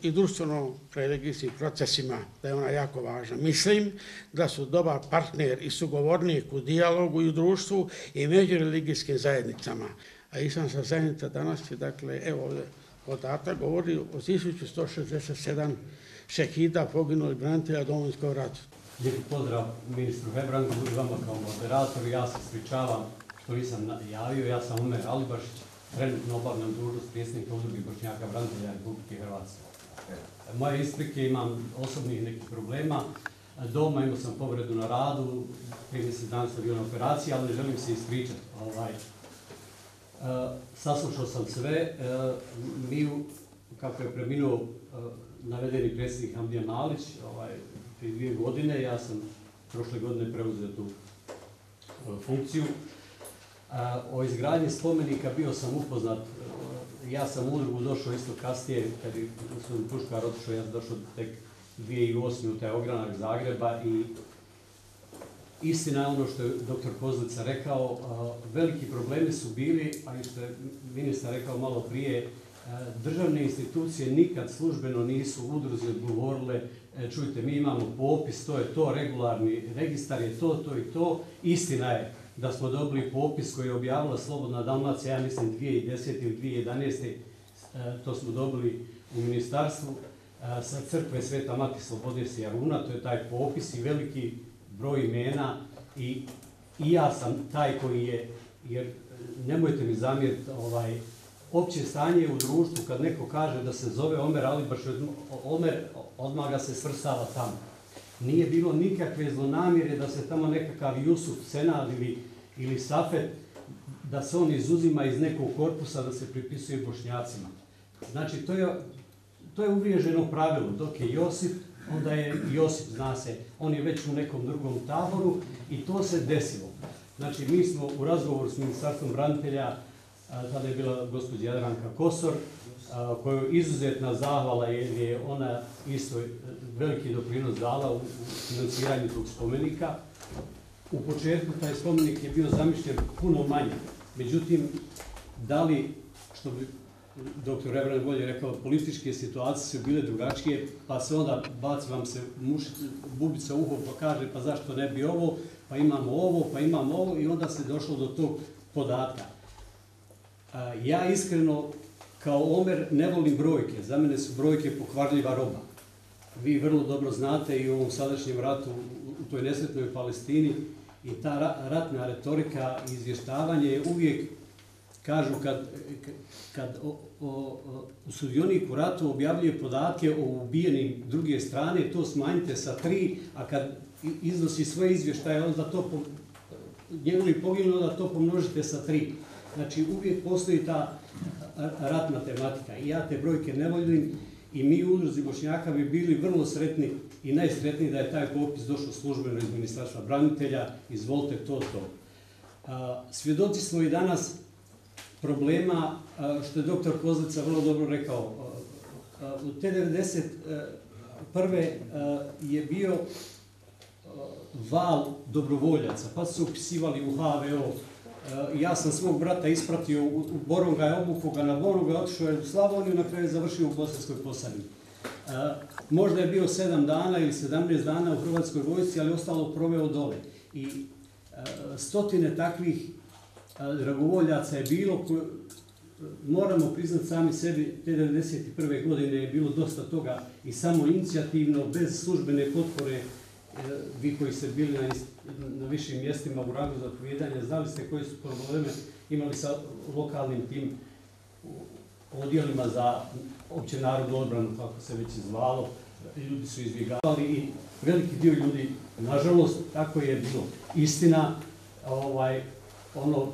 S6: i društveno-religijskim procesima, da je ona jako važna. Mislim da su dobar partner i sugovornik u dijalogu i u društvu i među religijskim zajednicama. A islamska zajednica danas je, dakle, evo ovdje podatak govori o 1167 šehida poginuli branitelja Domovinskog ratu.
S7: Lijep pozdrav ministru Hebrangu vama kao moderatoru. Ja se spričavam što nisam javio. Ja sam Umer Alibašić, trenutno obavljam dužnost predsjednika udruge Bošnjaka branitelja Republike Hrvatske. Moje isprike imam osobnih nekih problema. Doma imao sam povredu na radu, prije se danas bio na operaciji, ali ne želim se ispričati. Ovaj, e, saslušao sam sve. Uh, mi, kako je preminuo navedeni predsjednik Hamdija Malić, ovaj, prije dvije godine, ja sam prošle godine preuzeo tu funkciju. O izgradnji spomenika bio sam upoznat, ja sam u udrugu došao isto kasnije, kad gospodin Puškar otišao, ja sam došao tek 2008. u taj ogranak Zagreba i istina je ono što je dr. Kozlica rekao, veliki problemi su bili, a i što je ministar rekao malo prije, državne institucije nikad službeno nisu udruzi odgovorile, e, čujte, mi imamo popis, to je to, regularni registar je to, to i to. Istina je, da smo dobili popis koji je objavila Slobodna Dalmacija, ja mislim 2010. ili 2011. E, to smo dobili u ministarstvu e, sa crkve Sveta Mati Slobode Jaruna, to je taj popis i veliki broj imena i, i ja sam taj koji je, jer nemojte mi zamjeriti, ovaj, opće stanje u društvu kad neko kaže da se zove Omer Alibaš, Omer odmah ga se svrstava tamo nije bilo nikakve zlonamjere da se tamo nekakav Jusuf Senad ili, ili Safet, da se on izuzima iz nekog korpusa da se pripisuje bošnjacima. Znači, to je, to je uvriježeno pravilo. Dok je Josip, onda je Josip, zna se, on je već u nekom drugom taboru i to se desilo. Znači, mi smo u razgovoru s Ministarstvom branitelja, tada je bila gospođa Jadranka Kosor, koju izuzetna zahvala jer je ona isto veliki doprinos dala u financiranju tog spomenika. U početku taj spomenik je bio zamišljen puno manje. Međutim, da li, što bi dr. Rebran bolje rekao, političke situacije su bile drugačije, pa se onda baci vam se muš, bubica uho pa kaže pa zašto ne bi ovo, pa imamo ovo, pa imamo ovo i onda se došlo do tog podatka. Ja iskreno kao Omer ne volim brojke, za mene su brojke pokvarljiva roba. Vi vrlo dobro znate i u ovom sadašnjem ratu u toj nesretnoj Palestini i ta ratna retorika i izvještavanje je uvijek, kažu kad, kad u sudioniku ratu objavljuje podatke o ubijenim druge strane, to smanjite sa tri, a kad iznosi svoje izvještaje, onda to po, njegovi poginulo, onda to pomnožite sa tri. Znači uvijek postoji ta ratna tematika. I ja te brojke ne volim i mi u udruzi Bošnjaka bi bili vrlo sretni i najsretniji da je taj popis došao službeno iz Ministarstva branitelja, izvolite to, to. Svjedoci smo i danas problema, što je doktor Kozlica vrlo dobro rekao, u T91. je bio val dobrovoljaca, pa su upisivali u HVO, ja sam svog brata ispratio u Boronga, je obuku ga na Boronga, otišao je u Slavoniju, na kraju je završio u Bosanskoj posadi. Možda je bio 7 dana ili 17 dana u Hrvatskoj vojsci, ali ostalo proveo dole. I e, stotine takvih e, dragovoljaca je bilo, moramo priznati sami sebi, te 1991. godine je bilo dosta toga i samo inicijativno, bez službene potpore, e, vi koji ste bili na, na višim mjestima u rangu zapovijedanja, znali ste koji su probleme imali sa lokalnim tim odjelima za opće narodnu odbranu, kako se već zvalo, ljudi su izbjegavali i veliki dio ljudi, nažalost, tako je bilo. Istina, ovaj, ono,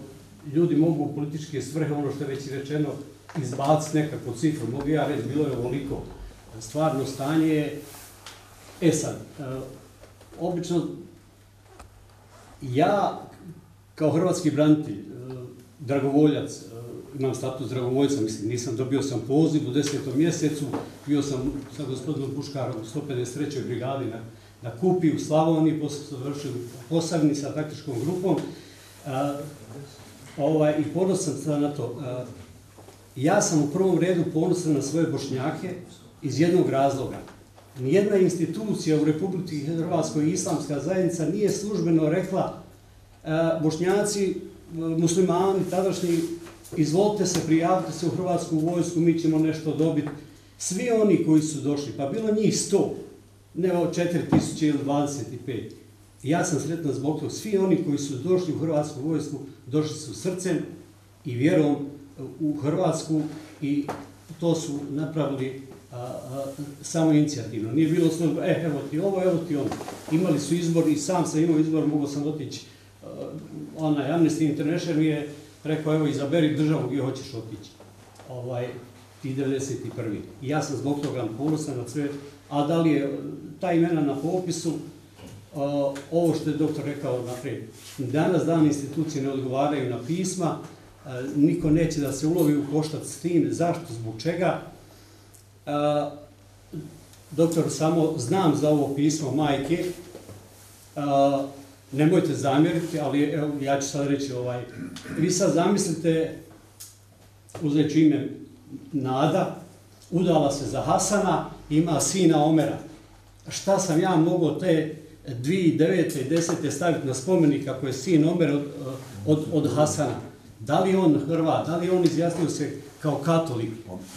S7: ljudi mogu u političke svrhe, ono što je već rečeno, izbaciti nekakvu cifru. Mogu ja reći, bilo je ovoliko. Stvarno stanje je... E sad, e, obično ja kao hrvatski branitelj, e, dragovoljac, e, imam status dragovoljca, mislim, nisam dobio sam poziv u desetom mjesecu, bio sam sa gospodinom Puškarom u 153. brigadi na, na Kupi u Slavoniji, poslije sam završio u Posavini sa taktičkom grupom. A, ovaj, I ponosan na to. Ja sam u prvom redu ponosan na svoje bošnjake iz jednog razloga. Nijedna institucija u Republici Hrvatskoj islamska zajednica nije službeno rekla e, bošnjaci, e, muslimani, tadašnji, izvolite se, prijavite se u Hrvatsku vojsku, mi ćemo nešto dobiti. Svi oni koji su došli, pa bilo njih sto, ne o 4000 ili 25. Ja sam sretan zbog toga. Svi oni koji su došli u Hrvatsku vojsku, došli su srcem i vjerom u Hrvatsku i to su napravili samo inicijativno. Nije bilo služba, e, evo ti ovo, evo ti ono. Imali su izbor i sam sam imao izbor, mogao sam otići. A, onaj Amnesty International je rekao, evo izaberi državu gdje hoćeš otići. Ovaj, ti 91. I ja sam zbog toga ponosan na sve, a da li je ta imena na popisu, a, ovo što je doktor rekao naprijed. Danas dan institucije ne odgovaraju na pisma, a, niko neće da se ulovi u koštac s tim, zašto, zbog čega. A, doktor, samo znam za ovo pismo majke, nemojte zamjeriti, ali ja ću sad reći, ovaj, vi sad zamislite, uzet ću ime Nada, udala se za Hasana, ima sina Omera. Šta sam ja mogao te 2009. i 10. staviti na spomenik ako je sin Omer od, od, od Hasana? Da li on Hrvat, da li on izjasnio se kao katolik?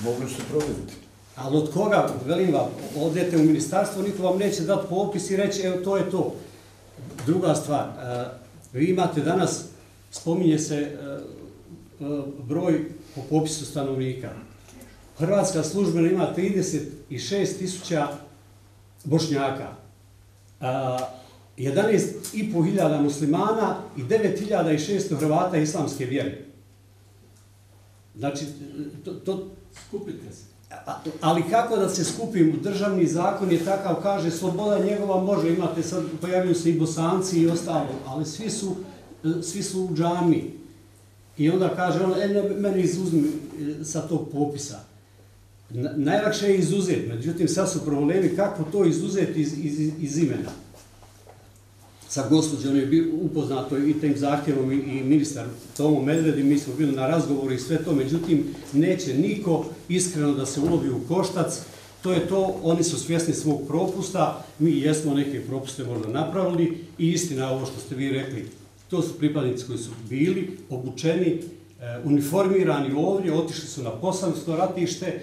S8: Mogli su provjeriti.
S7: Ali od koga, velim vam, odete u ministarstvo, niko vam neće dati popis i reći, evo to je to. Druga stvar, e, vi imate danas, spominje se e, e, broj po popisu stanovnika. Hrvatska službena ima 36 tisuća bošnjaka, 11,5 hiljada muslimana i 9.600 Hrvata islamske vjere. Znači, to, to
S4: Skupite se.
S7: Ali kako da se skupimo? Državni zakon je takav, kaže, sloboda njegova može, imate sad, pojavljuju se i bosanci i ostalo, ali svi su, svi su u džami. I onda kaže on, e, ne, mene izuzmi e, sa tog popisa. Na, najlakše je izuzeti, međutim sad su problemi kako to izuzeti iz, iz, iz imena. Sa gospođom je bio upoznato i tim zahtjevom i, ministar Tomo Medved i mi smo bili na razgovoru i sve to, međutim neće niko iskreno da se ulovi u koštac, to je to, oni su svjesni svog propusta, mi jesmo neke propuste možda napravili i istina ovo što ste vi rekli, to su pripadnici koji su bili obučeni, e, uniformirani ovdje, otišli su na posamsto ratište,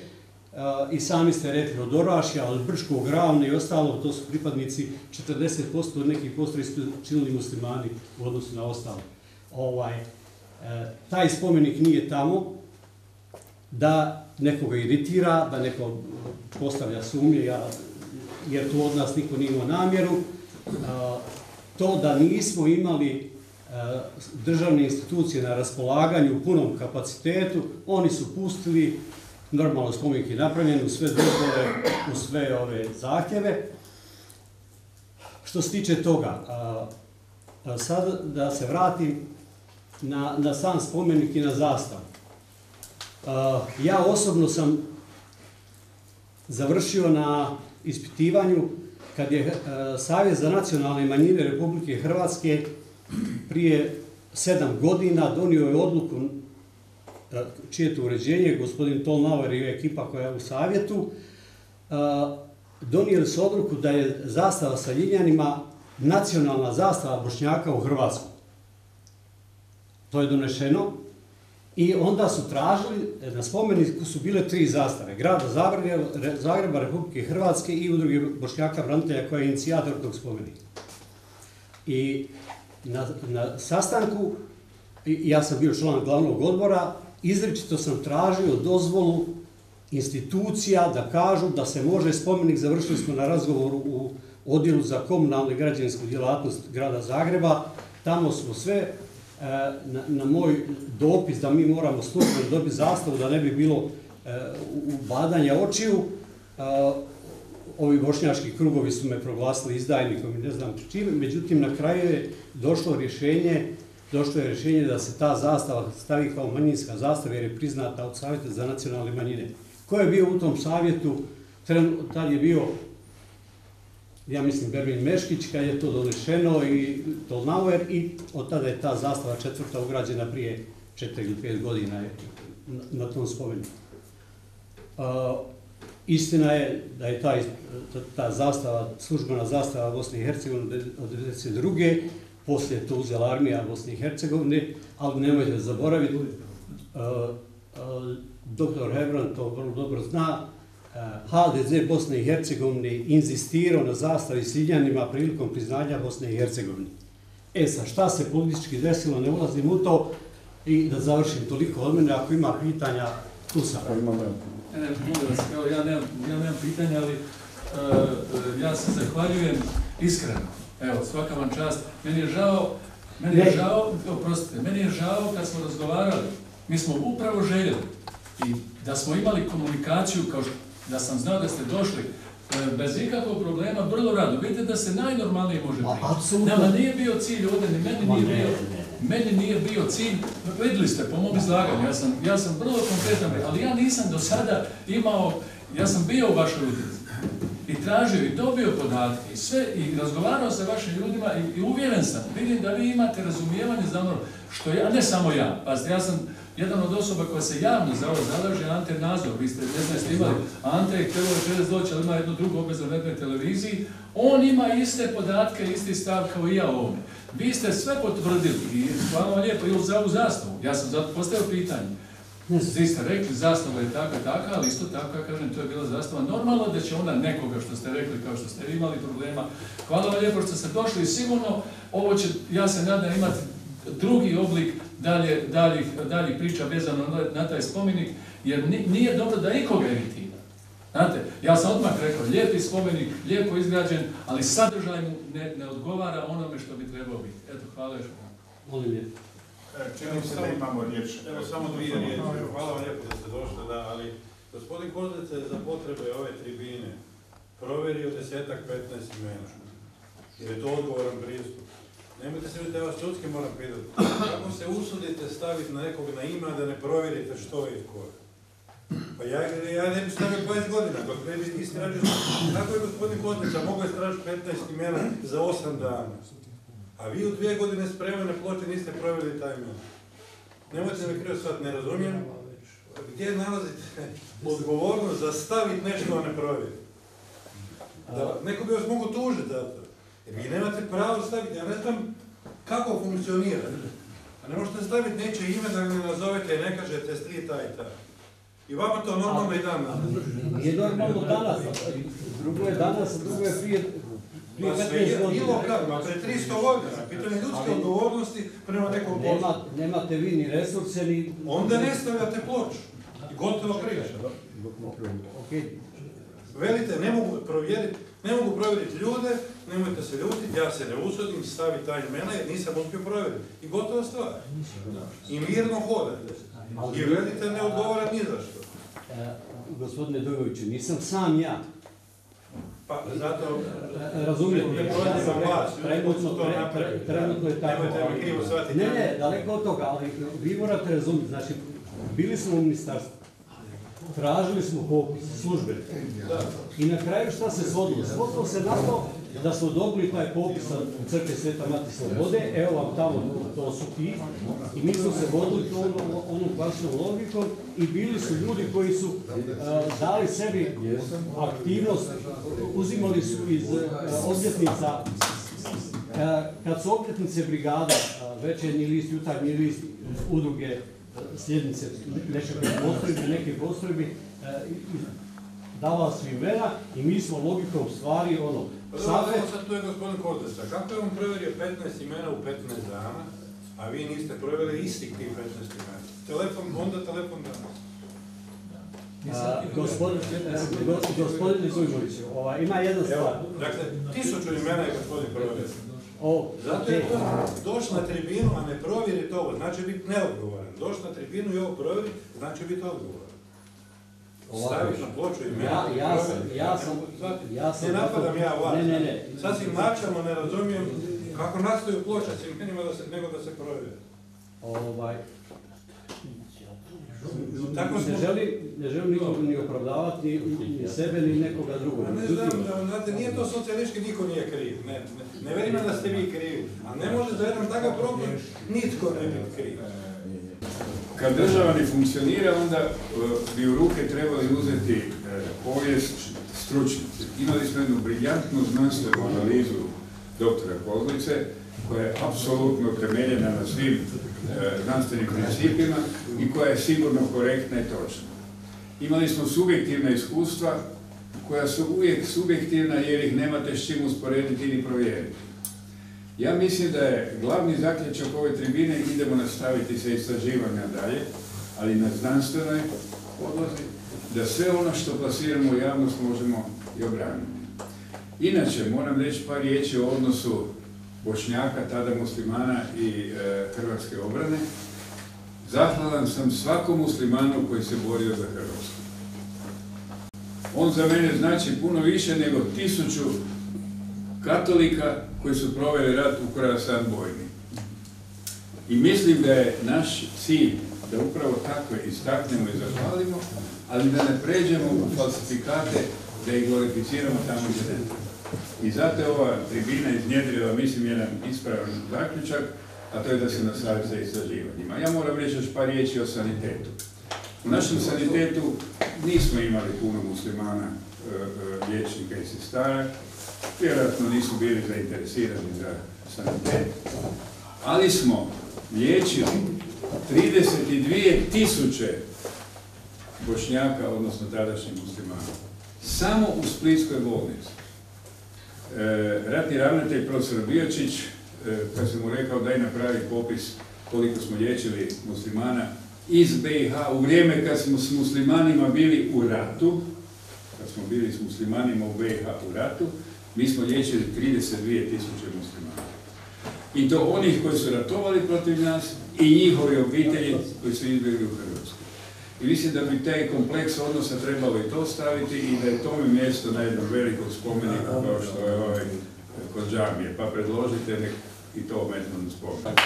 S7: i sami ste rekli od Orašja, od Brčkog, Ravne i ostalo, to su pripadnici 40% od nekih postoji su činili muslimani u odnosu na ostalo. Ovaj, e, taj spomenik nije tamo da nekoga iritira, da neko postavlja sumnje, jer to od nas niko nije imao namjeru. E, to da nismo imali e, državne institucije na raspolaganju u punom kapacitetu, oni su pustili normalno spomenik je napravljen u sve dozvole, u sve ove zahtjeve. Što se tiče toga, sad da se vratim na, na sam spomenik i na zastavu. Ja osobno sam završio na ispitivanju kad je Savjet za nacionalne manjine Republike Hrvatske prije sedam godina donio je odluku čije je to uređenje, gospodin Tolnauer i ekipa koja je u savjetu, e, donijeli su odluku da je zastava sa Ljiljanima nacionalna zastava Bošnjaka u Hrvatskoj. To je donešeno i onda su tražili, e, na spomeniku su bile tri zastave, grada Zagreba, Republike Hrvatske i udruge Bošnjaka branitelja koja je inicijator tog spomenika. I na, na sastanku, ja sam bio član glavnog odbora, izričito sam tražio dozvolu institucija da kažu da se može spomenik, završili smo na razgovoru u odjelu za komunalnu i građevinsku djelatnost grada Zagreba, tamo smo sve e, na, moj dopis da mi moramo službeno dobiti zastavu da ne bi bilo e, badanja očiju, e, ovi bošnjački krugovi su me proglasili izdajnikom i ne znam čime, međutim na kraju je došlo rješenje, došlo je rješenje da se ta zastava stavi kao manjinska zastava jer je priznata od Savjeta za nacionalne manjine. Ko je bio u tom savjetu? Tad je bio, ja mislim, Bervin Meškić, kad je to donešeno i Tolnauer i od tada je ta zastava četvrta ugrađena prije četiri ili pet godina na, tom spomeniku. Istina je da je ta, ta zastava, službena zastava Bosne i Hercegovine od 1992. Poslije je to uzela armija Bosne i Hercegovine, ali nemojte zaboraviti, uh, uh, doktor Hebran to vrlo dobro zna, HDZ Bosne i Hercegovine inzistirao na zastavi s Iljanima prilikom priznanja Bosne i Hercegovine. E sad, šta se politički desilo, ne ulazim u to i da završim toliko od mene, ako ima pitanja, tu sam.
S4: Vas, evo, ja nemam, ja nemam pitanja, ali uh, ja se zahvaljujem iskreno. Evo, svaka vam čast. Meni je žao, meni je žao, oprostite, meni je žao kad smo razgovarali, mi smo upravo željeli i da smo imali komunikaciju, kao što, da sam znao da ste došli, bez ikakvog problema, vrlo rado. Vidite da se najnormalnije može pričati. Nama nije bio cilj ovdje, ni meni nije bio, meni nije bio cilj, vidjeli ste po mom izlaganju, ja sam, ja sam vrlo konkretan, ali ja nisam do sada imao, ja sam bio u vašoj udruzi i tražio i dobio podatke i sve, i razgovarao sa vašim ljudima i, uvjeren sam, vidim da vi imate razumijevanje za ono što ja, ne samo ja, pazite, ja sam jedan od osoba koja se javno za ovo zalaže, Ante Nazor, vi ste, ne znam, imali, Ante je večeras doći, ali ima jednu drugu obvezu na televiziji, on ima iste podatke, isti stav kao i ja ovdje. Vi ste sve potvrdili i hvala vam lijepo, i za ovu zastavu, ja sam zato postavio pitanje. Vi ste rekli, zastava je taka, taka, ali isto tako, ja kažem, to je bila zastava. Normalno da će onda nekoga što ste rekli, kao što ste imali problema. Hvala vam lijepo što ste došli i sigurno ovo će, ja se nadam, imati drugi oblik dalje, daljih, daljih priča vezano na, taj spomenik, jer nije dobro da ikoga iritira. Znate, ja sam odmah rekao, lijepi spomenik, lijepo izgrađen, ali sadržaj mu ne, ne odgovara onome što bi trebao biti. Eto, hvala još.
S7: Molim lijepo.
S2: Čini se da imamo riječ.
S1: Evo samo dvije riječi. Hvala vam lijepo da ste došli, da, ali gospodin Kozlica je za potrebe ove tribine provjerio desetak, 15 imena. Jer je to odgovoran pristup. Nemojte se vidjeti, ja vas sudski moram pitati. Kako se usudite staviti na nekog na ima da ne provjerite što je i tko je? Pa ja, ja ne bi stavio 20 godina, dok ne bi istražio. Kako je gospodin Kozlica mogao istražiti 15 imena za 8 dana? A vi u dvije godine spremane ploče niste provjerili taj imen. Nemojte me krivo shvatiti, ne razumijem. Gdje nalazite odgovornost za staviti nešto, a ne provjeriti? Da, neko bi vas mogu tužiti za to. Jer vi nemate pravo staviti, ja ne znam kako funkcionira. A ne možete staviti neće ime da ne nazovete i ne kažete stri taj i taj. I vama to normalno i danas.
S7: Nije normalno danas, drugo je danas, drugo je prije
S1: Bilo kako, pre 300 godina, pitanje ljudske odgovornosti prema nekom.
S7: Nema, nemate vi ni resurse, ni...
S1: Onda ne stavljate ploču. I gotovo priča. Velite, ne mogu provjeriti, ne mogu provjeriti ljude, nemojte se ljutiti, ja se ne usudim staviti taj imena jer nisam uspio provjeriti. I gotova stvar. I mirno hodate. I velite, ne odgovara ni za što.
S7: E, gospodine Dujoviću, nisam sam ja.
S1: Pa zato... Vas,
S7: trenutno, trenutno je tako.
S1: Nemojte me krivo shvatiti.
S7: Ne, ne, daleko od toga, ali vi morate razumjeti, znači, bili smo u ministarstvu, tražili smo popis službe. I na kraju šta se svodilo? Svodilo se na to da smo dobili taj popis na crkve Sveta Mati Slobode, evo vam tamo, to su ti, i mi smo se vodili tom, onom klasičnom logikom i bili su ljudi koji su a, dali sebi aktivnost, uzimali su iz a, obljetnica a, kad su obljetnice brigada, večernji list, jutarnji list, udruge, sljednice neke postrojbi, neke postrojbi, a, i- i davali su imena i mi smo logikom stvari ono,
S1: Pa sad tu je gospodin Kordesa. Kako je on provjerio 15 imena u 15 dana, a vi niste provjerili istih tih 15 imena? Telefon, onda telefon danas.
S7: a, gospodin, go- gospodine Zujmoviću, ovaj, ima jedna stvar.
S1: dakle, tisuću imena je gospodin provjerio.
S7: O,
S1: Zato je to, doći na tribinu, a ne provjeriti ovo, znači biti neodgovoran. Doći na tribinu i ovo provjeriti, znači biti odgovoran. Staviti na ploču imena.
S7: Ja,
S1: i
S7: ja sam, ja sam, ja sam...
S1: Ne napadam ja vas.
S7: Ne, ne, ne.
S1: Sasvim načelno ne razumijem kako nastaju ploča s imenima da se, nego da se provjeri.
S7: Ovaj,
S1: Tako smo-
S7: ne želim, ne želim nikog ni opravdavati, ni, sebe, ni nekoga drugog.
S1: A ne znam, da, znate, nije to socijalistički, niko nije kriv. Ne, ne, ne velim da ste vi krivi. A ne može za jedan takav problem nitko ne biti kriv.
S3: Kad država ne funkcionira, onda e, bi u ruke trebali uzeti e, povijest stručnjaci. Imali smo jednu briljantnu znanstvenu analizu doktora Kozlice, koja je apsolutno temeljena na svim e, znanstvenim principima i koja je sigurno korektna i točna. Imali smo subjektivna iskustva koja su uvijek subjektivna jer ih nemate s čim usporediti ni provjeriti. Ja mislim da je glavni zaključak ove tribine idemo nastaviti sa istraživanja dalje, ali na znanstvenoj podlozi, da sve ono što plasiramo u javnost možemo i obraniti. Inače, moram reći par riječi o odnosu Bošnjaka, tada muslimana i e, Hrvatske obrane. Zahvalan sam svakom muslimanu koji se borio za Hrvatsku. On za mene znači puno više nego tisuću katolika koji su proveli rat u Khorasan bojni. I mislim da je naš cilj da upravo takve istaknemo i zahvalimo, ali da ne pređemo u falsifikate, da ih glorificiramo tamo gdje ne treba. I zato je ova tribina iznjedrila, mislim, jedan ispravan zaključak, a to je da se nastavi sa istraživanjima. Ja moram reći još par riječi o sanitetu. U našem sanitetu nismo imali puno muslimana, e, e, liječnika i sestara, vjerojatno nisu bili zainteresirani za sanitet, ali smo liječili 32 tisuće bošnjaka, odnosno tadašnjih muslimana, samo u Splitskoj bolnici. E, ratni ravnatelj profesor Biočić, e, kad sam mu rekao daj napravi popis koliko smo liječili muslimana iz BiH u vrijeme kad smo s muslimanima bili u ratu, kad smo bili s muslimanima u BiH u ratu, mi smo liječili 32 tisuće muslimana. I to onih koji su ratovali protiv nas i njihovi obitelji koji su izbjegli u Hrvatsku. I mislim da bi taj kompleks odnosa trebalo i to staviti i da je tome mjesto na jednom velikom spomeniku kao što je ovaj kod džamije. Pa predložite nek i to metnu spomenik.